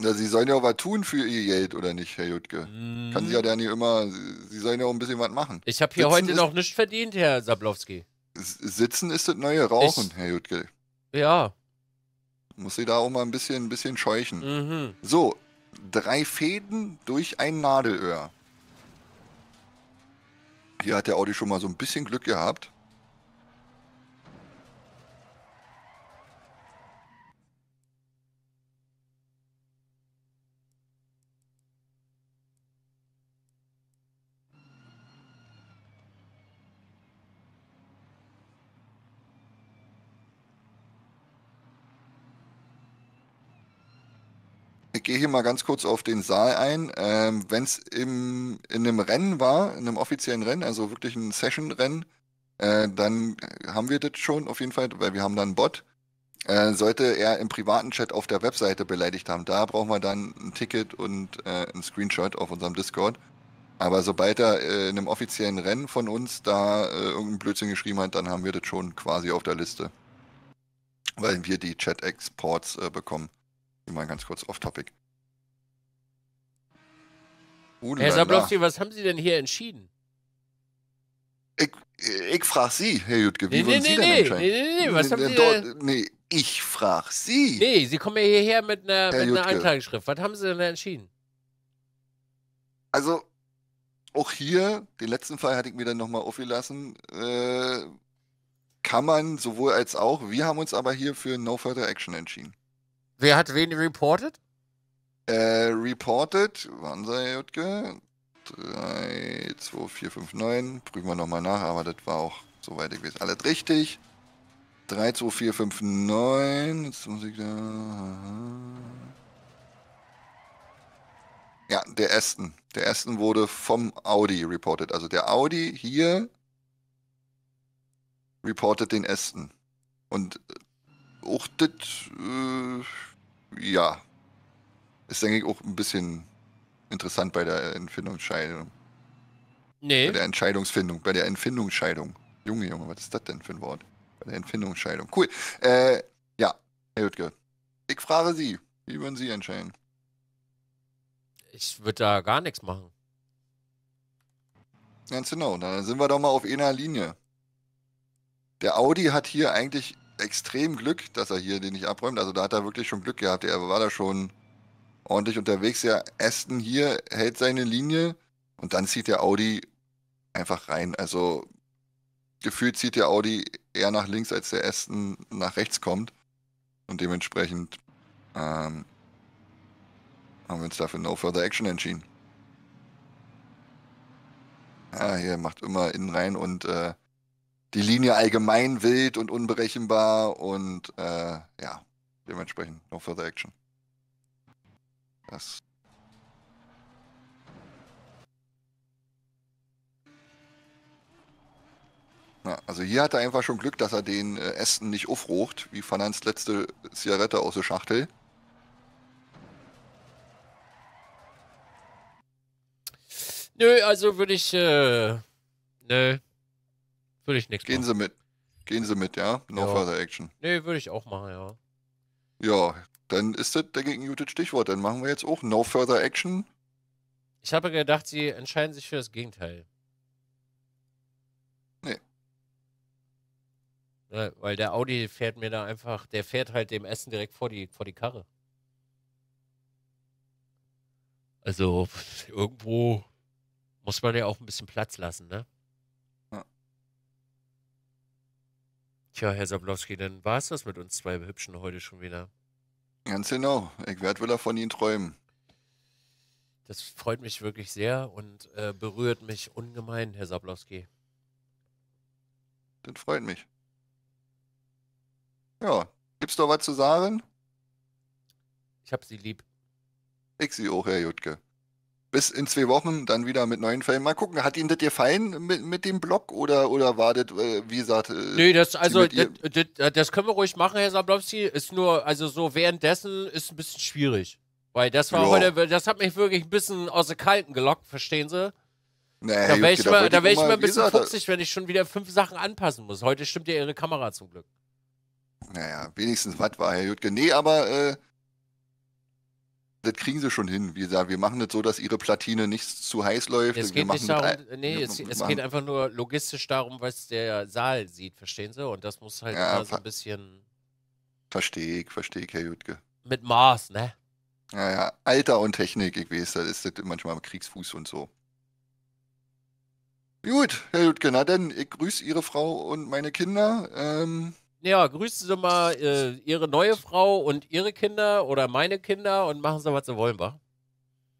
Na, Sie sollen ja auch was tun für Ihr Geld, oder nicht, Herr Jutke? Kann Sie ja dann nicht immer, Sie sollen ja auch ein bisschen was machen. Ich habe hier Sitzen heute ist- noch nichts verdient, Herr Sablowski. Sitzen ist das neue Rauchen, Ich- Herr Jutke. Ja. Muss Sie da auch mal ein bisschen, ein bisschen scheuchen. Mhm. So, drei Fäden durch ein Nadelöhr. Hier hat der Audi schon mal so ein bisschen Glück gehabt. Gehe hier mal ganz kurz auf den Saal ein. Ähm, Wenn es in einem Rennen war, in einem offiziellen Rennen, also wirklich ein Session-Rennen, äh, dann haben wir das schon auf jeden Fall, weil wir haben dann einen Bot. Äh, sollte er im privaten Chat auf der Webseite beleidigt haben, da brauchen wir dann ein Ticket und äh, ein Screenshot auf unserem Discord. Aber sobald er äh, in einem offiziellen Rennen von uns da äh, irgendeinen Blödsinn geschrieben hat, dann haben wir das schon quasi auf der Liste. Weil wir die Chat-Exports äh, bekommen. Mal ganz kurz off-topic. Uh, Herr. Sablowski, was haben Sie denn hier entschieden? Ich, ich frag Sie, Herr Jutke, wie Nee, würden nee, Sie nee, denn entscheiden? nee, nee, nee, was haben Sie denn? Nee, ich frag Sie. Nee, Sie kommen ja hierher mit einer, Herr mit einer Jutke. Anklageschrift. Was haben Sie denn da entschieden? Also, auch hier, den letzten Fall hatte ich mir dann nochmal aufgelassen, äh, kann man sowohl als auch, wir haben uns aber hier für No Further Action entschieden. Wer hat wen reported? Äh, reported, wann sei Jutke? 3, 2, 4, 5, 9. Prüfen wir nochmal nach, aber das war auch soweit weiß. Alles richtig. 3, 2, 4, 5, 9. Jetzt muss ich da. Ja, der Aston. Der Aston wurde vom Audi reported. Also der Audi hier reportet den Aston. Und äh, auch das, äh, ja, ist, denke ich, auch ein bisschen interessant bei der Entfindungsscheidung. Nee. Bei der Entscheidungsfindung, bei der Entfindungsscheidung. Junge, Junge, was ist das denn für ein Wort? Bei der Entfindungsscheidung. Cool. Äh, ja, Herr Hüttke. Ich frage Sie, wie würden Sie entscheiden? Ich würde da gar nichts machen. Ganz genau, dann sind wir doch mal auf einer Linie. Der Audi hat hier eigentlich extrem Glück, dass er hier den nicht abräumt. Also da hat er wirklich schon Glück gehabt. Er war da schon ordentlich unterwegs. Der Aston hier hält seine Linie und dann zieht der Audi einfach rein. Also gefühlt zieht der Audi eher nach links, als der Aston nach rechts kommt. Und dementsprechend ähm, haben wir uns dafür No Further Action entschieden. Ja, hier macht immer innen rein und äh, die Linie allgemein wild und unberechenbar und äh, ja, dementsprechend no further action. Das. Ja, also hier hat er einfach schon Glück, dass er den äh, Aston nicht aufrocht, wie Fanans letzte Zigarette aus der Schachtel. Nö, also würde ich, äh, nö, würde ich nichts Gehen machen. Sie mit. Gehen Sie mit, ja? No Ja. further action. Nö, würde ich auch machen, ja. Ja, dann ist das, denke ich, ein gutes Stichwort. Dann machen wir jetzt auch No further action. Ich habe gedacht, Sie entscheiden sich für das Gegenteil. Nee. Ja, weil der Audi fährt mir da einfach, der fährt halt dem Essen direkt vor die, vor die Karre. Also, irgendwo muss man ja auch ein bisschen Platz lassen, ne? Ja. Tja, Herr Sablowski, dann war es das mit uns zwei Hübschen heute schon wieder. Ganz genau. Ich werde wieder von Ihnen träumen. Das freut mich wirklich sehr und äh, berührt mich ungemein, Herr Sablowski. Das freut mich. Ja, gibt's doch was zu sagen? Ich hab Sie lieb. Ich Sie auch, Herr Jutke. Bis in zwei Wochen dann wieder mit neuen Fällen. Mal gucken, hat Ihnen das gefallen mit, mit dem Blog oder, oder war das, äh, wie gesagt, äh, Nee, das, also, das, das, das können wir ruhig machen, Herr Sablowski. Ist nur, also so währenddessen ist ein bisschen schwierig. Weil das war Ja. heute, das hat mich wirklich ein bisschen aus der Kalten gelockt, verstehen Sie? naja, Da wäre ich, mal, da wär ich mal ein bisschen fuchsig, wenn ich schon wieder fünf Sachen anpassen muss. Heute stimmt ja Ihre Kamera zum Glück. Naja, wenigstens was war, Herr Jutke. Nee, aber äh, das kriegen sie schon hin. Wie gesagt, wir machen das so, dass ihre Platine nicht zu heiß läuft. Es geht nicht darum, ein- nee, es, es geht einfach nur logistisch darum, was der Saal sieht, verstehen Sie? Und das muss halt Ja, so ein bisschen Verstehe ich, verstehe ich, Herr Jutke. mit Maß, ne? Naja, Alter und Technik, ich weiß, das ist das manchmal am Kriegsfuß und so. Gut, Herr Jutke, na denn, ich grüße Ihre Frau und meine Kinder. Ähm, Ja, grüßen Sie mal äh, Ihre neue Frau und Ihre Kinder oder meine Kinder und machen Sie, was Sie wollen, wa?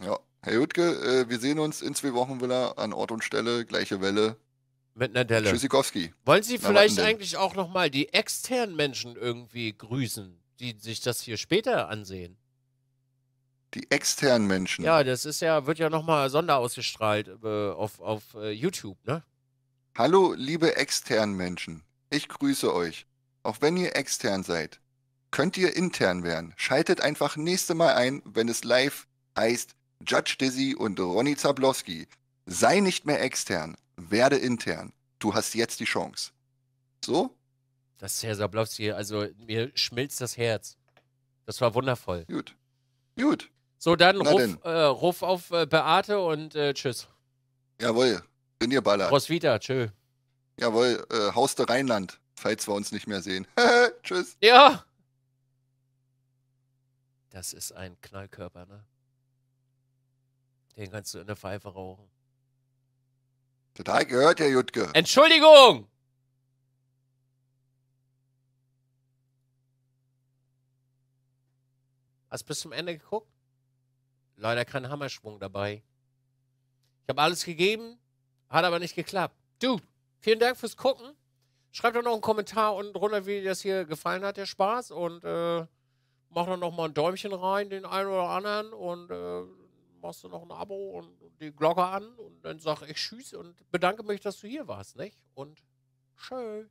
ja, Herr Jutke, äh, wir sehen uns in zwei Wochen wieder an Ort und Stelle, gleiche Welle. Mit einer Delle. Tschüssikowski. Wollen Sie vielleicht eigentlich auch nochmal die externen Menschen irgendwie grüßen, die sich das hier später ansehen? Die externen Menschen. Ja, das ist ja, wird ja nochmal sonderausgestrahlt äh, auf, auf äh, YouTube, ne? Hallo, liebe externen Menschen. Ich grüße euch. Auch wenn ihr extern seid, könnt ihr intern werden. Schaltet einfach nächste Mal ein, wenn es live heißt Judge Dizzy und Ronny Zablowski. Sei nicht mehr extern, werde intern. Du hast jetzt die Chance. So? Das ist Herr Sablowski, also mir schmilzt das Herz. Das war wundervoll. Gut. Gut. So, dann ruf, äh, ruf auf äh, Beate und äh, tschüss. Jawohl. Bin ihr Baller. Roswitha, tschö. Jawohl. Äh, Haus der Rheinland, falls wir uns nicht mehr sehen. Tschüss. Ja! Das ist ein Knallkörper, ne? Den kannst du in der Pfeife rauchen. Total gehört, Herr Jutke. Entschuldigung! Hast bis zum Ende geguckt? Leider kein Hammerschwung dabei. Ich habe alles gegeben, hat aber nicht geklappt. Du, vielen Dank fürs Gucken. Schreibt doch noch einen Kommentar unten drunter, wie das hier gefallen hat, der Spaß. Und äh, mach doch noch mal ein Däumchen rein, den einen oder anderen. Und äh, machst du noch ein Abo und die Glocke an. Und dann sag ich Tschüss und bedanke mich, dass du hier warst, nicht? Und tschö.